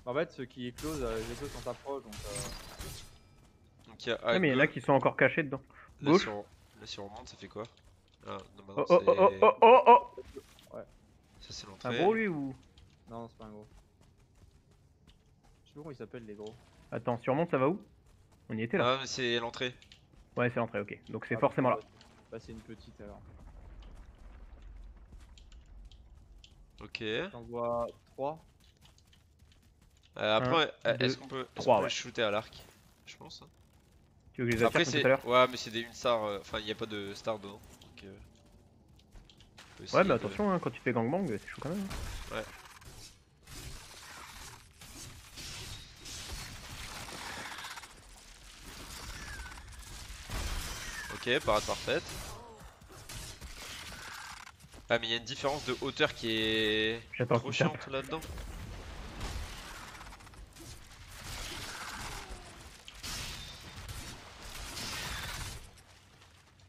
En fait, ceux qui éclosent, euh, les autres sont approches donc. Euh... Donc il y a Ouais, mais il y en a qui sont encore cachés dedans. Là, gauche. si on... Là, si on remonte, ça fait quoi? Ah, non, bah Oh non, oh c'est... oh oh oh oh oh Ça, c'est Un l'entrée. gros lui ou? Non, c'est pas un gros. Je sais pas comment ils s'appellent les gros. Attends, si on remonte, ça va où? On y était là Ah, mais c'est l'entrée. Ouais, c'est l'entrée, ok. Donc c'est Ah, forcément là. bah, Bah, c'est une petite alors. Ok. Euh, J'en vois 3. après, euh, deux, est-ce qu'on peut, est-ce trois, qu'on peut ouais. shooter à l'arc Je pense. hein. Tu veux que je les Après, attire comme c'est. tout à l'heure Ouais, mais c'est des une star. euh, Enfin, il n'y a pas de star dedans. Donc, euh, on peut Ouais, mais de- attention, hein, quand tu fais gangbang, c'est chaud quand même. hein. Ok, parade parfaite. Ah, mais il y a une différence de hauteur qui est trop chiante là-dedans.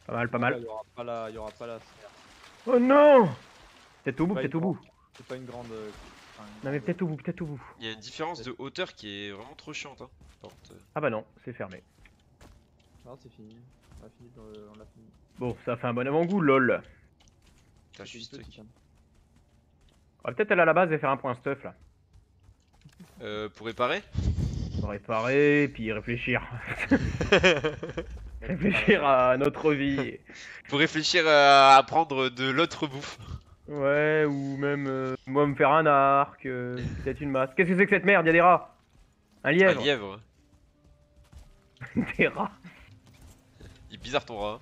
Pas mal, pas mal. Il y aura pas la. Il y aura pas la. Oh non Peut-être au bout, peut-être au bout. C'est pas une grande. euh, enfin, une Non mais peut-être au bout, peut-être au bout. Il y a une différence de hauteur qui est vraiment trop chiante. Hein. Euh, Ah bah non, c'est fermé. Non, c'est fini. On l'a fini. On fini. Bon, ça fait un bon avant-goût, lol. Stuck. petite, hein. On va peut-être aller à la base et faire un point stuff là. Euh, pour réparer? Pour réparer, puis réfléchir. réfléchir à notre vie. Pour réfléchir à prendre de l'autre bouffe. Ouais, ou même euh, moi me faire un arc, euh, peut-être une masse. Qu'est-ce que c'est que cette merde? Y'a des rats Un Un lièvre lièvre. Des rats Il est bizarre ton rat.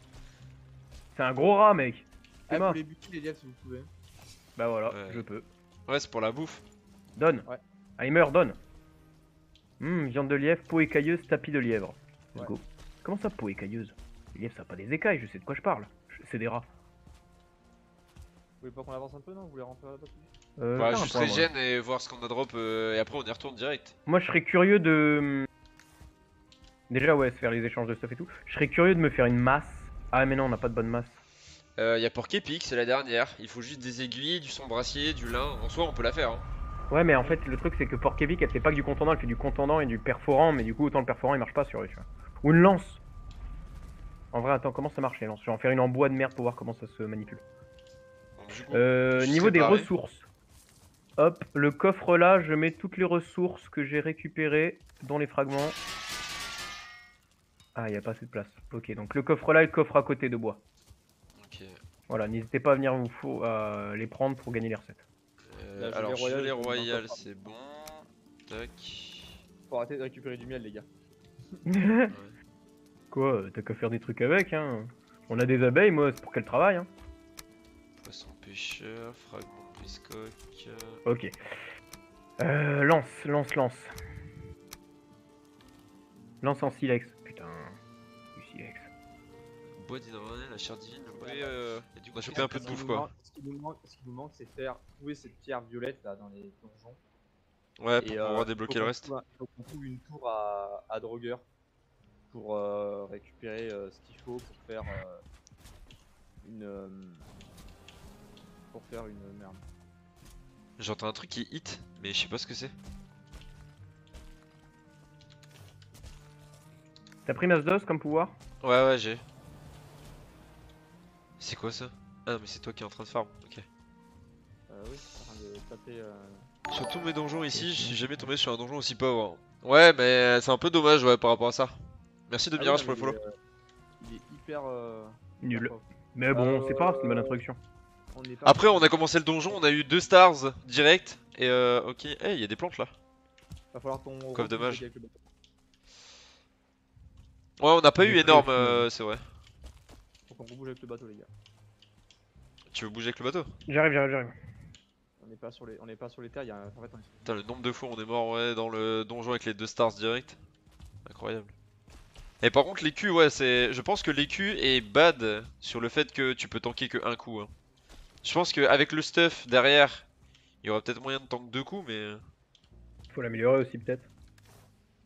C'est un gros rat, mec. C'est Ah, mort. vous les les lièvres si vous pouvez. Bah voilà, Ouais. je peux. Ouais, c'est pour la bouffe. Donne. Ouais. Meurt, donne. Hum, viande de lièvre, peau écailleuse, tapis de lièvre. Let's Ouais. go. Comment ça, peau écailleuse? Les lièvres, ça a pas des écailles, je sais de quoi je parle. Je- C'est des rats. Vous voulez pas qu'on avance un peu, non? Vous voulez rentrer là-bas tout de suite Euh, bah, faire un juste point, moi. régène et voir ce qu'on a drop euh, et après on y retourne direct. Moi, je serais curieux de. Déjà, ouais, se faire les échanges de stuff et tout. Je serais curieux de me faire une masse. Ah, mais non, on n'a pas de bonne masse. Euh, y a Epic, c'est la dernière. Il faut juste des aiguilles, du son brassier, du lin. En soi, on peut la faire. Hein. Ouais, mais en fait, le truc, c'est que Porkevic, elle fait pas que du contendant, elle fait du contendant et du perforant, mais du coup, autant le perforant, il marche pas sur vois. Ou une lance En vrai, attends, comment ça marche les lances? Je vais en faire une en bois de merde pour voir comment ça se manipule. Coup, Euh, niveau des ressources. Hop, le coffre là, je mets toutes les ressources que j'ai récupérées, dont les fragments. Ah, il a pas assez de place. Ok, donc le coffre là et le coffre à côté de bois. Voilà, n'hésitez pas à venir vous faut, les prendre pour gagner les recettes. Euh, alors, pas. c'est bon. tac. Faut arrêter de récupérer du miel, les gars. Ouais. Quoi, t'as qu'à faire des trucs avec, hein. On a des abeilles, moi, c'est pour qu'elles travaillent, hein. Poisson pêcheur, fragment briscoque. euh, Ok. Euh, lance, lance, lance. Lance en silex. Bois d'hydrogène, la chair divine, le. Euh... Et du coup, on a chopé un peu de Ce qui bouffe nous quoi. manque- Ce qui nous manque, ce qui nous manque, c'est faire trouver cette pierre violette là dans les donjons. Ouais, pour Et, pouvoir euh, débloquer le reste. un- faut qu'on trouve une tour à, à Drogueur pour euh, récupérer euh, ce qu'il faut pour faire euh, une. euh, pour faire une merde. J'entends un truc qui hit, mais je sais pas ce que c'est. T'as pris Masdos comme pouvoir? Ouais, ouais, j'ai. C'est quoi ça? Ah, mais c'est toi qui es en train de farm. Ok. Euh, oui, en train de taper. euh, Sur tous mes donjons ici, je suis jamais tombé sur un donjon aussi pauvre. Ouais, mais c'est un peu dommage, ouais, par rapport à ça. Merci de ah Mirage pour le follow. il est, euh, Il est hyper. euh, Nul. Mais bon, c'est pas grave, c'est une bonne introduction. On est pas- Après, on a commencé le donjon, on a eu deux stars direct. Et euh, ok. Eh, il y a des plantes là. Va falloir qu'on. Coffre rebouge de mage. avec le bateau. Ouais, on n'a pas eu énorme, euh, c'est vrai. Qu'on rebouge avec le bateau, les gars. Tu veux bouger avec le bateau? J'arrive, j'arrive, j'arrive. On n'est pas sur les, on n'est pas sur les terres. Il y a, en fait, on est Putain, le nombre de fois on est mort, ouais, dans le donjon avec les deux stars direct. Incroyable. Et par contre, Q, ouais, c'est. Je pense que Q est bad sur le fait que tu peux tanker que un coup. hein. Je pense qu'avec le stuff derrière, il y aura peut-être moyen de tank deux coups, mais. Faut l'améliorer aussi, peut-être.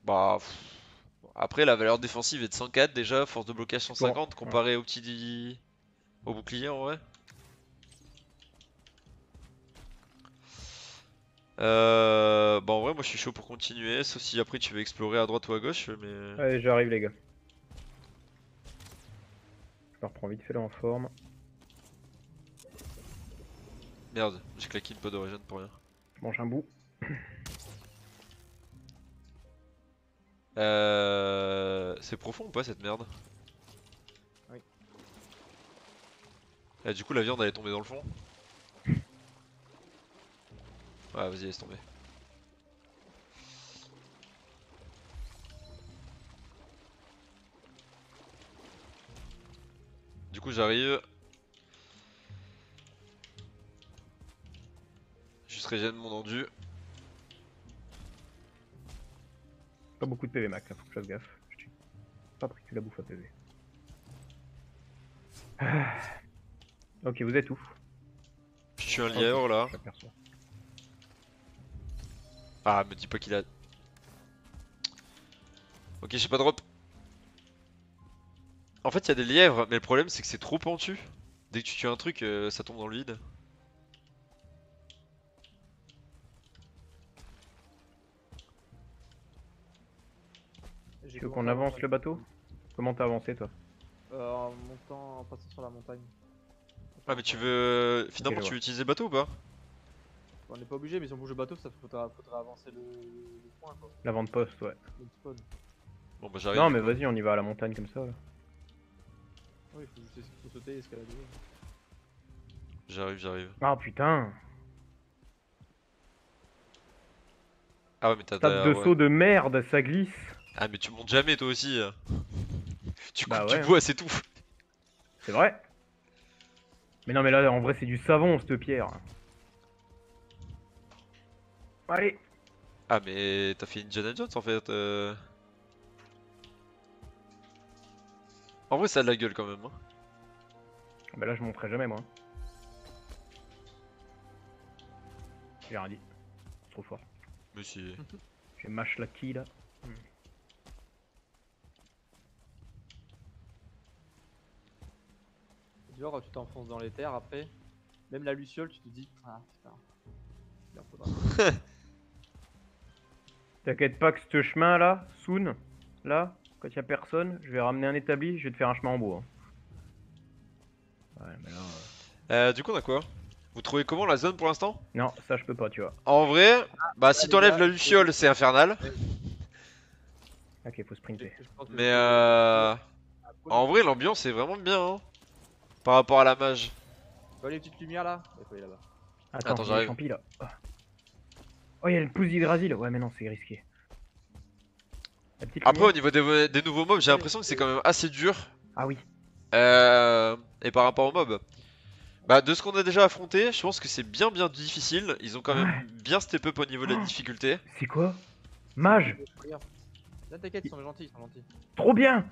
Bah. pff. Après, la valeur défensive est de 104 déjà, force de blocage 150 comparé au petit. au bouclier en vrai. Euh, bah en vrai moi je suis chaud pour continuer, sauf si après tu veux explorer à droite ou à gauche, mais... Allez, j'arrive, les gars. Je me reprends vite fait là en forme. Merde, j'ai claqué une peu d'origine pour rien. Je mange un bout. Euh... C'est profond ou pas cette merde Oui. Ah, du coup la viande elle est tombée dans le fond Ouais vas-y laisse tomber. Du coup j'arrive. Juste régène mon endu. Pas beaucoup de PV max, là, faut que je fasse gaffe. Je t'ai pas pris que la bouffe à PV. Ah. Ok, vous êtes où? Je suis un lièvre là. Ah, me dis pas qu'il a. Ok, j'ai pas de drop. En fait, il y a des lièvres, mais le problème c'est que c'est trop pentu. Dès que tu tues un truc, euh, ça tombe dans le vide. Tu veux qu'on avance le bateau Comment t'as avancé toi Euh, en montant, en passant sur la montagne. Ah, mais tu veux. Finalement, je tu veux utiliser le bateau ou pas On n'est pas obligé, mais si on bouge le bateau, ça faudra, faudra avancer le, le point quoi. L'avant-poste, ouais. Le spawn. Bon, bah j'arrive. Non, mais vas-y, on y va à la montagne comme ça. Là. Oui, il faut juste faut sauter et escalader. J'arrive, j'arrive. Ah putain Ah, ouais, mais t'as. Tape t'as- de ouais. saut de merde, ça glisse Ah, mais tu montes jamais toi aussi. Tu coupes Bah du bois, c'est tout. C'est vrai Mais non, mais là, en vrai, c'est du savon, cette pierre. Allez Ah, mais t'as fait Indiana Jones en fait. euh. En vrai, ça a de la gueule quand même. hein. Bah là, je monterai jamais, moi. J'ai rien dit. C'est Trop fort. Mais si. J'ai mash la key, là. Tu quand tu t'enfonces dans les terres après, même la luciole, tu te dis Ah putain. Il en faudra. T'inquiète pas que ce chemin là, soon, là, quand y a personne, je vais ramener un établi, je vais te faire un chemin en bois. Ouais, mais là. euh, Euh, du coup, on a quoi? Vous trouvez comment la zone pour l'instant? Non, ça je peux pas, tu vois. En vrai, bah si les t'enlèves la luciole, c'est infernal. Ok, faut sprinter. Mais euh... En vrai, l'ambiance est vraiment bien. Hein, par rapport à la mage. Tu vois les petites lumières là Il faut aller là-bas. Attends, Attends, j'arrive. là. Oh, il y a le pouce d'Hydrasil. Ouais, mais non, c'est risqué. Après, au niveau des, des nouveaux mobs, j'ai l'impression que c'est quand même assez dur. Ah oui. Euh, et par rapport aux mobs, bah de ce qu'on a déjà affronté, je pense que c'est bien bien difficile. Ils ont quand même Ouais. bien step up au niveau de la Oh. difficulté. C'est quoi? Mage Regarde. Là, t'inquiète, ils sont gentils, ils sont gentils. Trop bien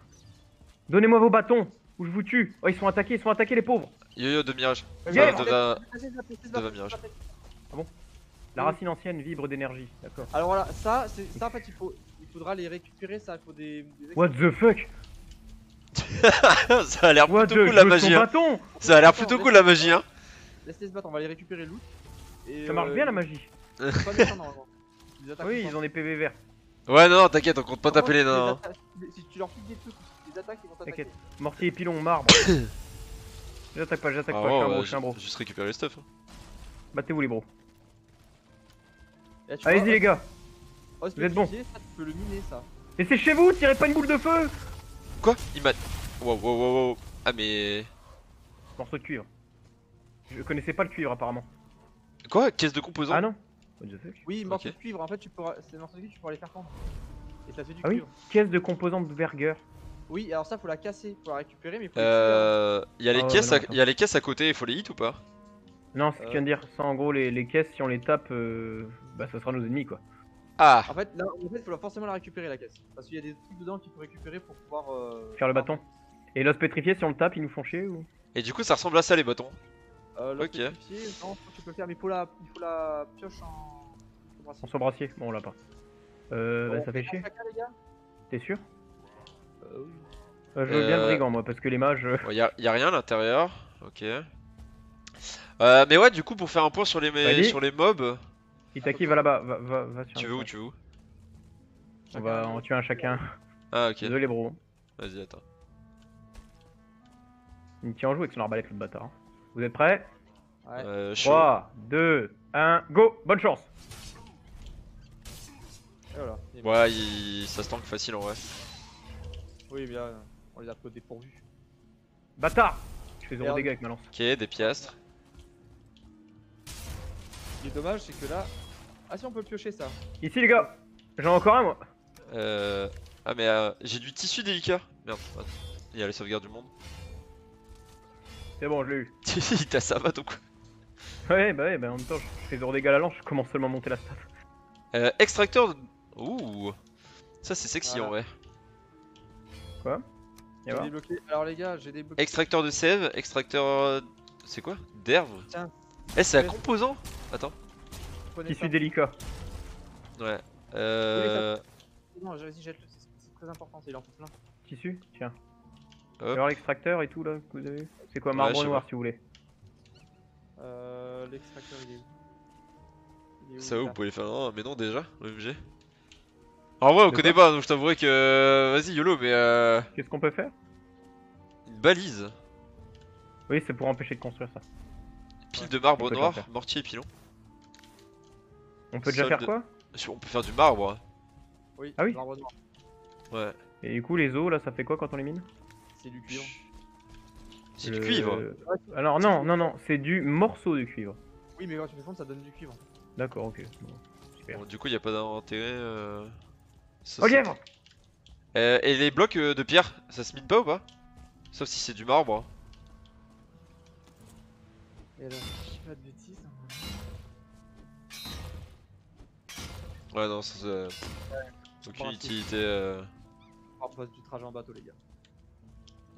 Donnez-moi vos bâtons ou je vous tue. Oh, ils sont attaqués, ils sont attaqués, les pauvres. Yo yo de mirage. Yeah. De de placez, mirage. placez. La racine ancienne vibre d'énergie. D'accord. Alors voilà, ça, c'est ça en fait, il, faut, il faudra les récupérer, ça, il faut des. des What the fuck? Ça a l'air plutôt the cool la magie. hein. Ça a l'air plutôt cool la magie. Hein. Laisse-les se battre, on va les récupérer loot. Et, Ça marche euh, bien la magie. pas normalement. Ils Oui, ils ont des PV verts. Ouais non, non t'inquiète, on compte pas Par taper les nains. hein. Si tu leur piques des trucs, ils vont t'attaquer. T'inquiète. Mortier pilon, marbre. j'attaque pas, j'attaque Ah, pas, je suis un bro, je suis un ju- bro. juste récupérer les stuff. hein. Battez-vous les bros. Et Allez-y les gars. Host vous êtes bons. Fusilier, ça, tu peux le miner, ça. Et c'est chez vous, tirez pas une boule de feu Quoi? Il m'a. Wow wow wow wow. Ah mais. Morceau de cuivre. Je connaissais pas le cuivre apparemment. Quoi? Caisse de composants? Ah non What the fuck Oui, morceau de cuivre, en fait, tu peux... c'est des morceaux de cuivre, tu pourras les faire fendre. Et ça fait du Ah oui? cuivre. Caisse de composants de Verger. Oui, alors ça, faut la casser, faut la récupérer, mais il faut les Euh. Il y a les Ah ouais, caisses, à... y a les caisses à côté, il faut les hit ou pas Non, c'est ce que tu viens de dire. Ça en gros, les, les caisses, si on les tape, euh, bah ça sera nos ennemis quoi. Ah En fait, là, en fait, faut forcément la récupérer, la caisse. Parce qu'il y a des trucs dedans qu'il faut récupérer pour pouvoir... euh, Faire le bâton. Et l'os pétrifié, si on le tape, ils nous font chier ou Et du coup ça ressemble à ça les bâtons. Euh, l'os Ok. pétrifié, non, je crois que tu peux le faire, mais il faut la, il faut la pioche en... On s'en brassier Bon, on l'a pas. Euh, bah, ça fait chier. T'es sûr? Euh, oui. Euh, Je veux bien le Euh, brigand moi, parce que les mages. euh, Ouais, y a, y a rien à l'intérieur. Ok. Euh, mais ouais, du coup, pour faire un point sur les, mé- Allez. sur les mobs, Itaki, va là-bas, va, va, va sur tu veux où tu veux où? On va en tuer un chacun. Ah, ok. Désolé, bro. Vas-y, attends. Il me tient en joue avec son arbalète, le bâtard. Vous êtes prêts? Ouais. Euh, chaud. 3, 2, 1, go Bonne chance voilà. il il... ça se tank facile en vrai. Oui, mais là, on les a peu dépourvus. Bâtard Je fais 0 Merde. dégâts avec ma lance. Ok, des piastres. Ce qui est dommage, c'est que là... Ah si, on peut le piocher, ça. Ici, les gars J'en ai encore un, moi Euh... Ah, mais euh, j'ai du tissu délicat. Merde, attends. il y a les sauvegardes du monde. C'est bon, je l'ai eu. il t'a ça va donc. Ouais, bah ouais, bah en même temps, je fais 0 dégâts à la lance, je commence seulement à monter la stat. Euh, extracteur. de- Ouh. Ça, c'est sexy Voilà. en vrai. J'ai débloqué... Alors les gars, j'ai débloqué... Extracteur de sève, extracteur. euh, C'est quoi? D'herbe? Tiens. Eh, c'est un composant Attends. Tissu délicat. Ouais. Euh. Non, vas-y, jette-le, c'est c'est très important, il en faut plein. Tissu Tiens. Hop. Alors l'extracteur et tout là, que vous avez vu C'est quoi marbre noir pas. si vous voulez Euh, l'extracteur, il est où? Il est où, Ça vous pouvez le faire non, mais non déjà, OMG. En vrai, on connaît pas, donc je t'avouerai que. euh, Vas-y, YOLO, mais euh. Qu'est-ce qu'on peut faire Une balise. Oui, c'est pour empêcher de construire ça. Pile Ouais, de marbre noir, mortier et pilon. On peut déjà Solde. faire quoi On peut faire du marbre. hein. Oui, Ah oui l'arbre noir. Ouais. Et du coup, les os là, ça fait quoi quand on les mine C'est du cuivre. C'est du cuivre. Alors non, non, non, c'est du morceau de cuivre. Oui, mais quand tu fais fondre, ça donne du cuivre. D'accord, ok. Bon, super. Bon, du coup, y a pas d'intérêt. Euh... ça, Oh lièvre Euh, Et les blocs euh, de pierre, ça se mine pas ou pas? Sauf si c'est du marbre. hein. Et alors, je dis pas de bêtises. Ouais, non, ça c'est. Aucune Bon, utilité. Euh... On passe du trajet en bateau, les gars.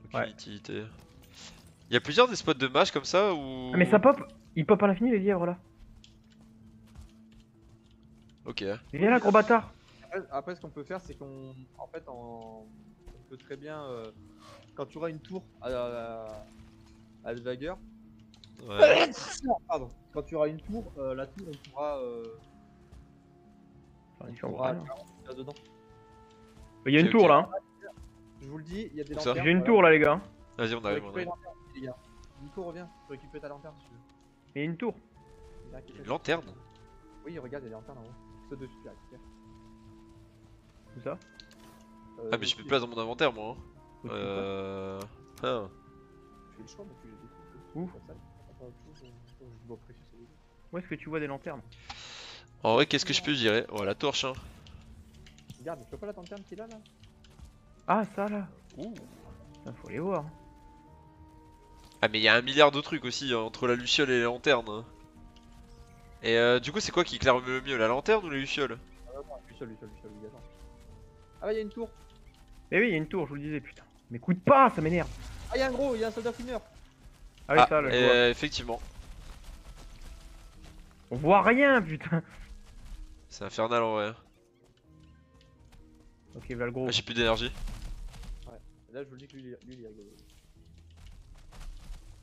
Aucune Ouais. utilité. Y a plusieurs des spots de mage comme ça ou. Ah mais ça pop Il pop à l'infini les lièvres là Ok. Viens là, gros bâtard Après, après, ce qu'on peut faire, c'est qu'on. En fait, en- on peut très bien. euh, Quand tu auras une tour à, à, à Alvager. Ouais. Pardon. Quand tu auras une tour, euh, la tour, on pourra. euh, Enfin, on pourra faire dedans. Il y a une Ok, tour ok. là. hein. Je vous le dis, il y a des ça lanternes. J'ai une tour là, les gars. Vas-y, on arrive, on les gars. Nico, reviens. Tu peux récupérer ta lanterne si tu veux. Il y a une tour. Il y a Une lanterne Oui, regarde, il y a des lanternes en haut. Saute dessus, tu la récupères. Tout ça. Euh, Ah, mais j'ai plus de place dans mon inventaire, moi. hein. Euh. Ah. Tu fais le choix, mais tu les. Où euh, est-ce que tu vois des lanternes En vrai, qu'est-ce que je peux gérer Oh, la torche, hein. Regarde, tu vois pas la lanterne qu'il a là Ah, ça là. Ouh. Putain, faut les voir. Ah, mais il y a un milliard de trucs aussi hein, entre la luciole et les lanternes. hein. Et euh, du coup, c'est quoi qui éclaire le mieux, la lanterne ou les lucioles? Ah non, lui seul, lui Ah bah y'a une tour Mais oui, il y a une tour, je vous le disais, putain. Mais coûte pas, ça m'énerve. Ah y'a un gros, y'a un soldat fumeur Ah oui, Ah, ça, là, je et, vois. euh, effectivement. On voit rien, putain. C'est infernal en vrai. Ok, va le gros. Ah, J'ai plus d'énergie. Là je vous le dis que lui, lui il est rigolo.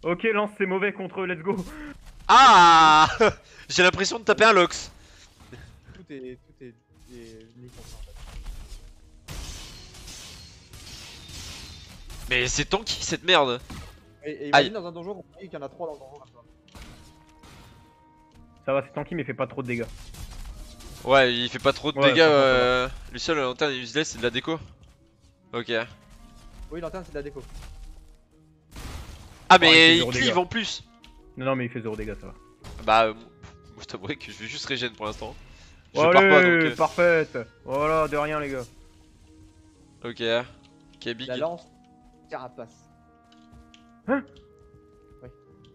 Ok, lance, c'est mauvais contre eux, let's go. Ah J'ai l'impression de taper un Lox. Tout est, tout est, est Mais c'est tanky cette merde. Et, et Aïe. imagine dans un donjon qu'on dit qu'il y en a 3 dans le donjon comme ça. Va, c'est tanky, mais fait pas trop de dégâts. Ouais, il fait pas trop de Ouais, dégâts. Euh... Luciole, la lanterne est useless, c'est de la déco. Ok. Oui, lanterne c'est de la déco. Ah, Oh, il mais il dégâts. en plus. Non, non, mais il fait zéro dégâts, ça va. Bah, euh, moi je t'avouerai que je vais juste régène pour l'instant. Je Allez, pars pas donc. euh, parfaite. Voilà, de rien, les gars. Ok. Ok, big. La lance, carapace.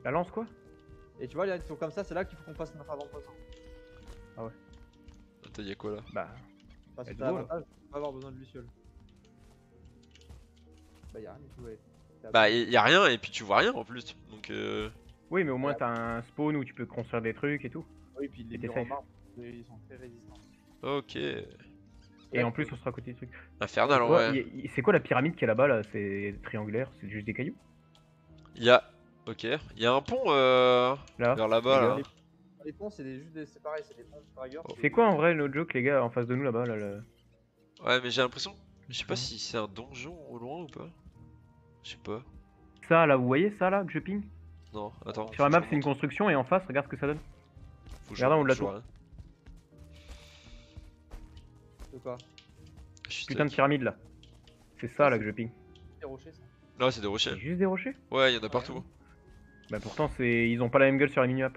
La lance, quoi? Et tu vois, les tours comme ça, c'est là qu'il faut qu'on passe notre avant-poisson. Attends, y'a quoi là? Bah, Parce que t'as l'avantage de pas avoir besoin de luciole. Bah y'a rien du tout, ouais. Bah, y a rien et puis tu vois rien en plus. Donc, euh. oui, mais au moins, t'as un spawn où tu peux construire des trucs et tout. Oui, puis les murs en safe. marbre, ils sont très résistants. Ok. Et en plus, on sera à côté des trucs. Infernal en Quoi, vrai. y- y- C'est quoi la pyramide qui est là-bas, là? C'est triangulaire, c'est juste des cailloux? Y'a. Ok. Y'a un pont euh. Là vers là-bas là. Les Les ponts, c'est des, juste des, c'est pareil, c'est des ponts de rigueur. C'est quoi en vrai notre joke, les gars, en face de nous là-bas là, le- Ouais, mais j'ai l'impression. Je sais pas si c'est un donjon au loin ou pas. Je sais pas. Ça là, vous voyez ça là que je ping Non, attends. Sur la map, c'est une construction et en face, regarde ce que ça donne. Regarde en haut de la tour. Suis Putain de pyramide là. C'est ça là que je ping. Des rochers, ça. Non, c'est des rochers. C'est juste des rochers? Ouais, y'en a partout. Bah pourtant, c'est ils ont pas la même gueule sur la mini-map.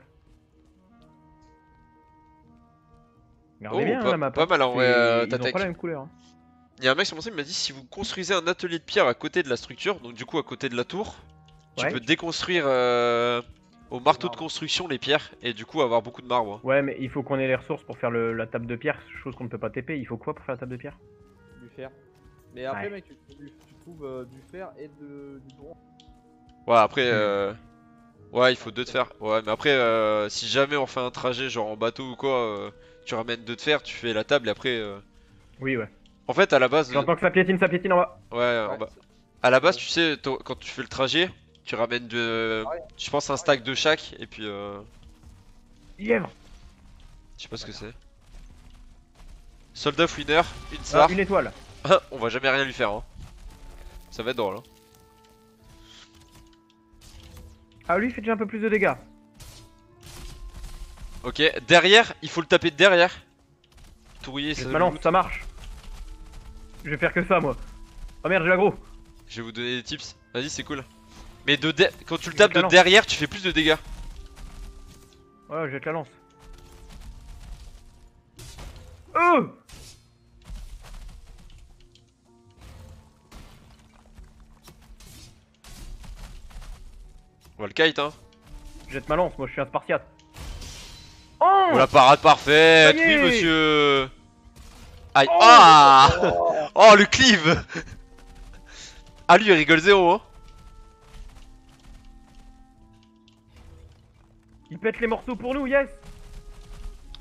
Regardez Oh, bien hein, pas- la map. pas hein. mal, en vrai, euh, Ils ta ont pas la même couleur. hein. Il y a un mec sur mon site qui m'a dit si vous construisez un atelier de pierre à côté de la structure, donc du coup à côté de la tour, tu peux déconstruire euh, au marteau de construction les pierres et du coup avoir beaucoup de marbre. Ouais, mais il faut qu'on ait les ressources pour faire le- la table de pierre, chose qu'on ne peut pas TP. Il faut quoi pour faire la table de pierre? Du fer. Mais après, Ouais. mec, tu, trouves du- tu trouves euh, du fer et de, du bronze. Ouais, après, euh... ouais, il faut deux de fer. Ouais, mais après, euh, si jamais on fait un trajet genre en bateau ou quoi, euh, tu ramènes deux de fer, tu fais la table et après. euh, Oui, ouais. En fait, à la base, J'entends que ça piétine, ça piétine en bas. ouais, en bas. À la base, tu sais, toi, quand tu fais le trajet, tu ramènes de, Ouais. je pense un stack de chaque et puis, euh... Lièvre je sais pas ce que c'est. Soldat fouineur, une Ah, star. Une étoile. on va jamais rien lui faire. Hein. Ça va être drôle. Hein. Ah, lui, il fait déjà un peu plus de dégâts. Ok, derrière, il faut le taper de derrière. Touiller, Jette ça ma lance, ça marche. Je vais faire que ça, moi. Oh merde, j'ai l'aggro. Je vais vous donner des tips. Vas-y, c'est cool. Mais de quand tu le tapes de derrière, tu fais plus de dégâts. Ouais, jette la lance. Oh On va le kite, hein. Jette ma lance, moi je suis un Spartiate. Oh Oh la parade parfaite Oui, monsieur Aïe Oh Ah Oh, le cleave Ah, lui, il rigole zéro, hein. Il pète les morceaux pour nous, yes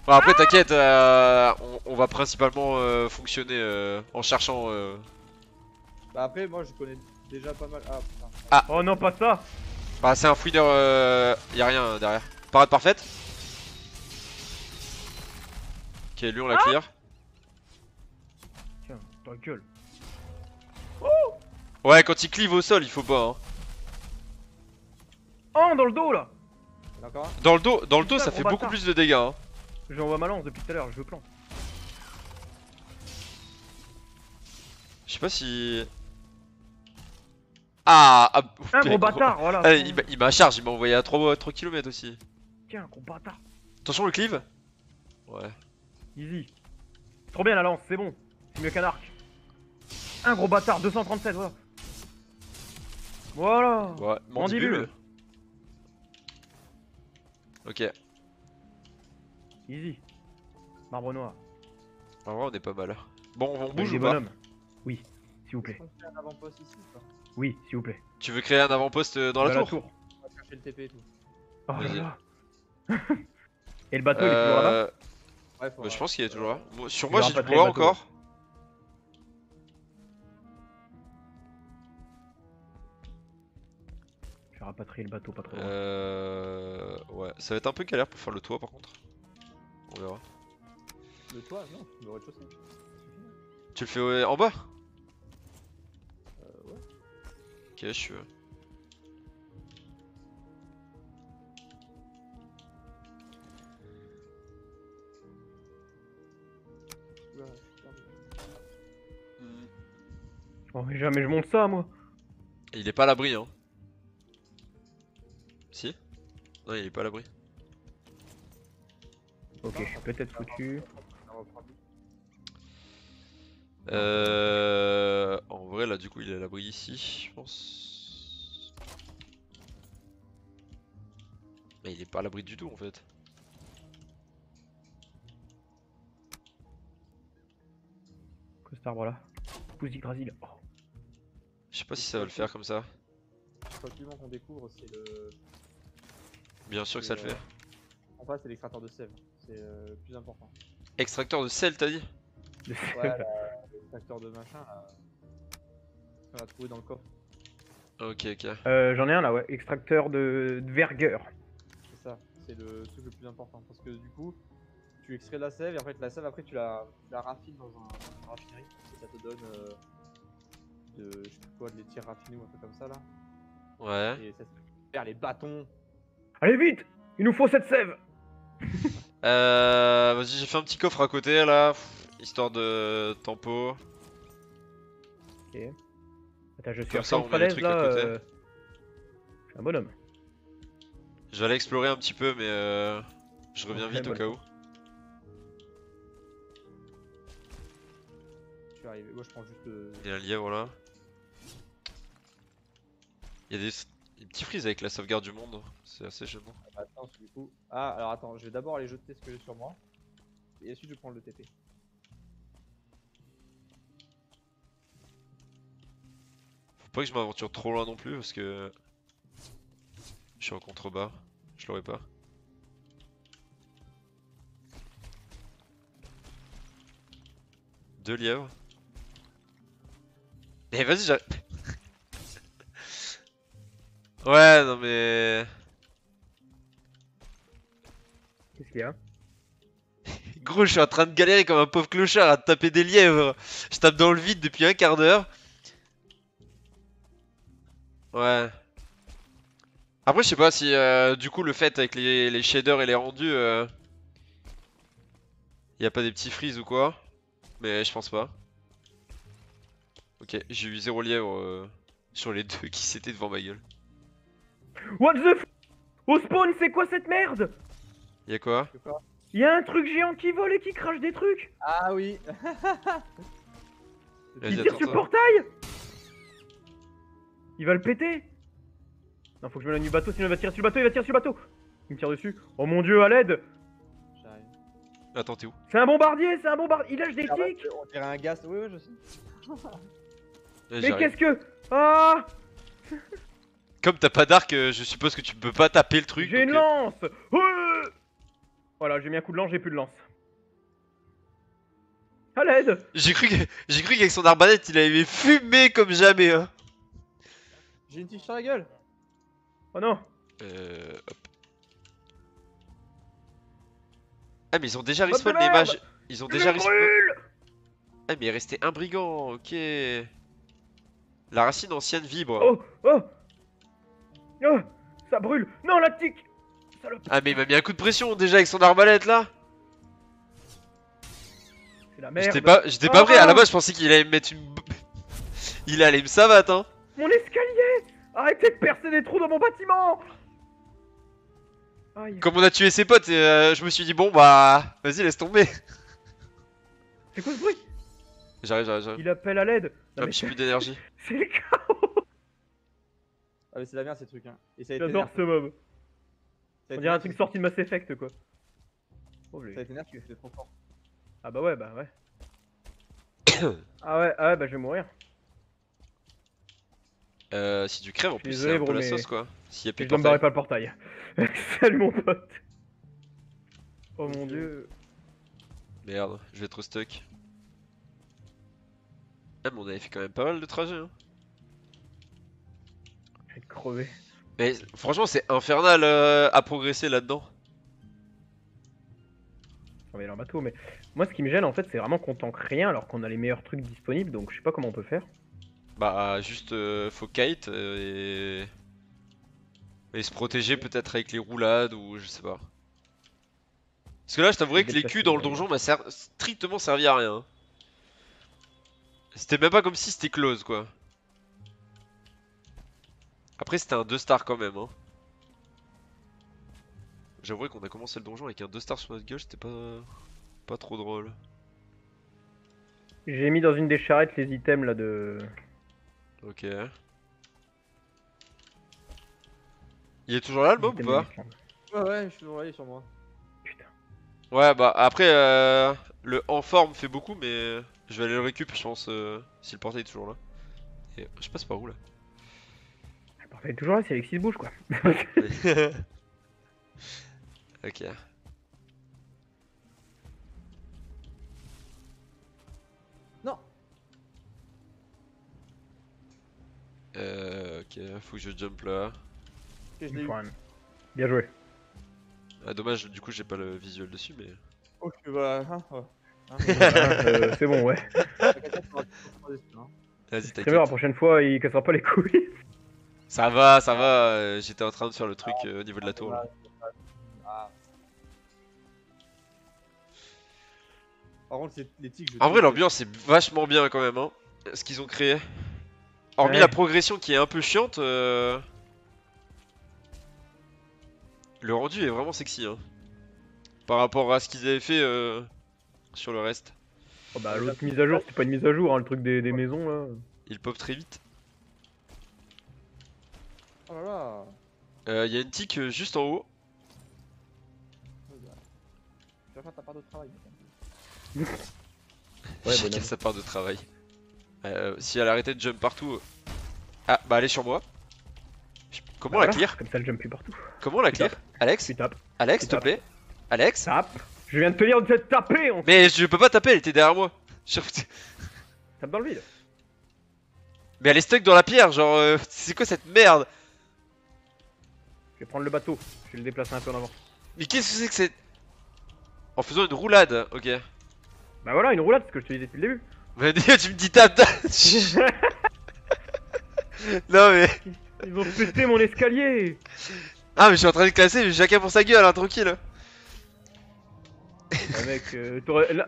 Bon, après, t'inquiète, euh, on, on va principalement euh, fonctionner euh, en cherchant... euh, Bah après, moi je connais déjà pas mal. Ah putain. Oh non, pas ça Bah, c'est un fouineur... Euh... Y a rien derrière. Parade parfaite. Ok, lui, on Ah la clear. Tiens, ta gueule. Ouais, quand il clive au sol, il faut pas, hein. Oh, dans le dos là Dans le dos, dans le dos, ça fait beaucoup plus de dégâts, hein. J'envoie ma lance depuis tout à l'heure, je veux plante. Je sais pas si... Ah, ah Un gros bâtard, voilà. Ah, il m'a- il m'a charge, il m'a envoyé à 3, 3 km aussi. Tiens, gros bâtard. Attention le cleave Ouais. Easy. Trop bien la lance, c'est bon. C'est mieux qu'un arc. Un gros bâtard, 237, voilà. Voilà. Ouais, mandibule. Mandibule. Ok, Easy. Marbre noir. en vrai on est pas mal. Bon, on Avec bouge ou pas. Oui, s'il vous plaît. Un avant-poste ici ou pas Oui, s'il vous plaît. Tu veux créer un avant-poste euh, dans la Dans tour, On va chercher le TP et tout. Oh là Vas-y. là. Et le bateau, il est toujours là-bas Euh, Ouais, faut bah, Je pense qu'il est toujours là. Moi- sur Il moi j'ai du bois encore. Vais rapatrier le bateau pas trop loin. Euh... Ouais, ça va être un peu galère pour faire le toit par contre. On verra. Le toit, non, le rez-de-chaussée. Tu le fais en bas Euh, ouais. Ok, je suis. Oh, mais jamais je monte ça, moi. Il est pas à l'abri, hein. Si Non, il est pas à l'abri. Ok, je suis peut-être foutu. Euh... En vrai, là, du coup, il est à l'abri ici, je pense. Mais il est pas à l'abri du tout, en fait. Que cet arbre là. Pousse. Oh. Je sais pas si ça va le faire comme ça. Le choix suivant qu'on découvre, c'est le. Bien sûr que ça le c'est, fait. euh, En face, c'est l'extracteur de sève. C'est euh, le plus important. Extracteur de sel, t'as dit? Ouais, l'extracteur de machin, là. On l'a trouvé dans le coffre. Ok, ok. Euh, J'en ai un là, ouais. Extracteur de, de vergueur. C'est ça, c'est le truc le plus important. Parce que du coup, tu extrais de la sève et en fait, la sève, après, tu la, raffines dans un, une raffinerie. Et ça te donne euh, de, je sais plus quoi, de l'étier raffiné ou un truc comme ça là. Ouais. Et ça faire les bâtons. Allez vite Il nous faut cette sève Euh, Vas-y, j'ai fait un petit coffre à côté là, histoire de tempo. Ok. Attends, je suis Comme à ça, on met les trucs là. à côté. euh, Je suis un bonhomme. Je vais aller explorer un petit peu, mais euh, je reviens vite au cas où. Je suis arrivé. Moi, je prends juste. euh, Il y a un lièvre là. Il y a des, des petits frises avec la sauvegarde du monde, c'est assez gênant. Du coup. Ah, alors attends, je vais d'abord aller jeter ce que j'ai sur moi. Et ensuite, je vais prendre le TP. Faut pas que je m'aventure trop loin non plus parce que je suis en contrebas, je l'aurais pas. Deux lièvres. Mais vas-y, j'arrive. Ouais, non mais. Qu'est-ce qu'il y a Gros, je suis en train de galérer comme un pauvre clochard à taper des lièvres. Je tape dans le vide depuis un quart d'heure. Ouais. Après, je sais pas si euh, du coup le fait avec les, les shaders et les rendus, euh, y a pas des petits freeze ou quoi. Mais je pense pas. Ok, j'ai eu zéro lièvre euh, sur les deux qui s'étaient devant ma gueule. What the f... Au spawn, c'est quoi cette merde? Y'a quoi? Que quoi Il y a un truc géant qui vole et qui crache des trucs? Ah oui. Il tire sur le portail? Il va le péter? Non, faut que je me l'éloigne du bateau, sinon il va tirer sur le bateau, il va tirer sur le bateau. Il me tire dessus. Oh mon dieu, à l'aide! J'arrive. Attends, t'es où? C'est un bombardier, c'est un bombardier Il lâche des tics! On dirait un gaz. Oui, oui, je sais. Mais qu'est-ce que... Ah Comme t'as pas d'arc, euh, je suppose que tu peux pas taper le truc. J'ai une euh, lance Voilà, j'ai mis un coup de lance, j'ai plus de lance. À l'aide J'ai cru que j'ai cru qu'avec son arbalète il avait fumé comme jamais hein. J'ai une tige sur la gueule Oh non Euh, hop. Ah mais ils ont déjà respawn les mages. Ils ont Je déjà respawn. Ah mais il restait un brigand, ok. La racine ancienne vibre. Oh Oh Oh Ça brûle Non, la tique Salope Ah mais il m'a mis un coup de pression déjà avec son arbalète là. C'est la merde J'étais pas, j'étais pas Ah, prêt. À la ah. base je pensais qu'il allait me mettre une. il allait me savate hein. Mon escalier Arrêtez de percer des trous dans mon bâtiment Aïe. Comme on a tué ses potes, euh, je me suis dit bon bah vas-y laisse tomber. C'est quoi ce bruit? J'arrive, j'arrive, j'arrive. Il appelle à l'aide. Un mais petit peu d'énergie. c'est le chaos. Ah, mais c'est la merde ces trucs. Hein. Et ça a été J'adore nerf. ce mob. Ça a On été dirait un nerf, truc sorti de Mass Effect quoi. Oh, Ça a été nerf, tu fais trop fort. Ah bah ouais, bah ouais. ah ouais, ah ouais, bah je vais mourir. Euh, si tu crèves, en Je suis plus, c'est désolé, un peu bro, la mais- sauce quoi. S'il y a plus Je de dois me barrer portail. pas le portail. Salut mon pote. Oh mon dieu. Merde, je vais être stuck. Ah, mais on avait fait quand même pas mal de trajets. Hein. Crever. Mais franchement, c'est infernal euh, à progresser là-dedans. On va y aller en bateau, mais moi ce qui me gêne en fait c'est vraiment qu'on tank rien alors qu'on a les meilleurs trucs disponibles donc je sais pas comment on peut faire. Bah, juste euh, faut kite euh, et. Et se protéger peut-être avec les roulades ou je sais pas. Parce que là, je t'avouerais que les culs dans le donjon m'a strictement servi à rien. C'était même pas comme si c'était close quoi. Après, c'était un 2 stars quand même. Hein. J'avouerais qu'on a commencé le donjon avec un 2 stars sur notre gueule, c'était pas. pas trop drôle. J'ai mis dans une des charrettes les items là de. Ok. Il est toujours là le mob ou pas. Ouais, ouais, je suis envoyé sur moi. Putain. Ouais, bah après, euh, le en forme fait beaucoup, mais je vais aller le récup, je pense, euh, si le portail est toujours là. Et je passe par où là Est toujours là, c'est Alexis bouge quoi. Ok. Non Euh, ok, faut que je jump là. Ok, je l'ai eu. Bien joué. Ah, dommage, du coup, j'ai pas le visuel dessus, mais. Ok, bah. Hein, ouais. Hein, Voilà, euh, c'est bon ouais. Vas-y, la prochaine fois il cassera pas les couilles. Ça va, ça va, euh, j'étais en train de faire le truc euh, au niveau de la tour là. Par contre, c'est l'éthique. je En vrai, l'ambiance est vachement bien quand même, hein, ce qu'ils ont créé. Hormis Ouais. la progression qui est un peu chiante, euh, le rendu est vraiment sexy. Hein. Par rapport à ce qu'ils avaient fait euh, sur le reste. Oh bah l'autre mise à jour c'était pas une mise à jour hein, le truc des, des maisons là. Il pop très vite. Oh là là. Euh, Il y a une tic euh, juste en haut. Tu vas faire ta part de travail. Ouais, Chacun sa part de travail. Euh, si elle arrêtait de jump partout. euh, Ah, bah elle est sur moi. Comment Bah la voilà, clear Comme ça le jump plus partout. Comment la Tu clear Alex Tu tapes. Alex, s'il te plaît Alex Tape. Je viens de te dire de te taper, on Mais je peux pas taper, elle était derrière moi. Tape dans le vide. Mais elle est stuck dans la pierre, genre, euh, c'est quoi cette merde Je vais prendre le bateau. Je vais le déplacer un peu en avant. Mais qu'est-ce que c'est que c'est En faisant une roulade, ok. Bah voilà, une roulade, ce que je te disais depuis le début. Mais tu me dis tape, tape. Non mais... Ils ont pété mon escalier Ah mais je suis en train de classer, mais chacun pour sa gueule, hein, tranquille. Ah, mec, euh,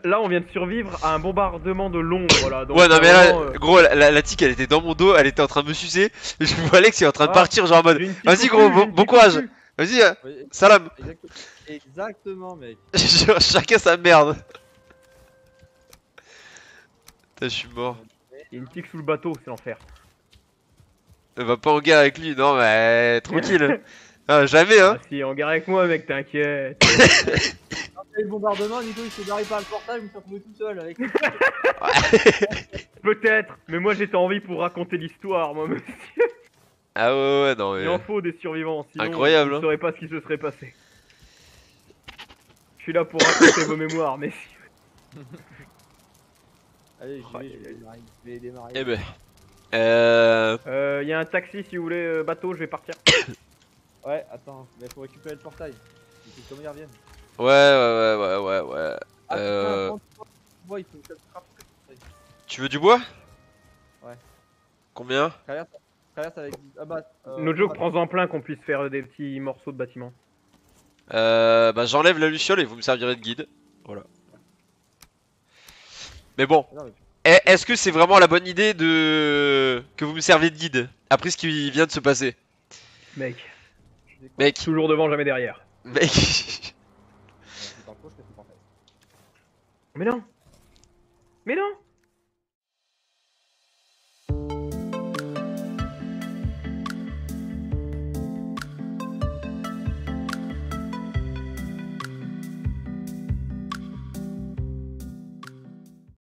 là, on vient de survivre à un bombardement de l'ombre là. donc ouais non mais là, euh, gros, la, la, la tique elle était dans mon dos, elle était en train de me sucer. Et je vois Alex qui est en train de partir, genre en mode... Vas-y, gros, bon- courage. Vas-y, euh, Oui, salam. exactement. Mec. Chacun sa merde. Putain, je suis mort. Il y a une tique sous le bateau, c'est l'enfer. Elle va pas en guerre avec lui, non mais tranquille. Ah, jamais hein. Ah si, en guerre avec moi, mec, t'inquiète. Quand il y a eu le bombardement, Nico il s'est barré par le portail, il me s'est retrouvé tout seul avec. Peut-être, mais moi j'étais en vie pour raconter l'histoire, moi, monsieur. Ah ouais ouais non mais... Il en faut des survivants, sinon Incroyable, je hein. ne saurais pas ce qui se serait passé. Je suis là pour raconter vos mémoires, mais Allez, Oh, vais, je vais démarrer. Je vais démarrer. Eh ben... Euh... Euh, y a un taxi si vous voulez, euh, bateau, je vais partir. Ouais, attends, mais faut récupérer le portail. Il faut comment ils reviennent. Ouais ouais ouais ouais ouais. Ah, Euh. putain, il faut que. Tu veux du bois? Ouais. Combien? Traverse, traverse avec. Ah bah. euh, Notre ah, prends-en plein qu'on puisse faire des petits morceaux de bâtiment. Euh... Bah j'enlève la luciole et vous me servirez de guide. Voilà. Mais bon, tu- Eh, Est-ce que c'est vraiment la bonne idée de que vous me servez de guide après ce qui vient de se passer? Mec. Mec, toujours devant, jamais derrière. mec, me no me no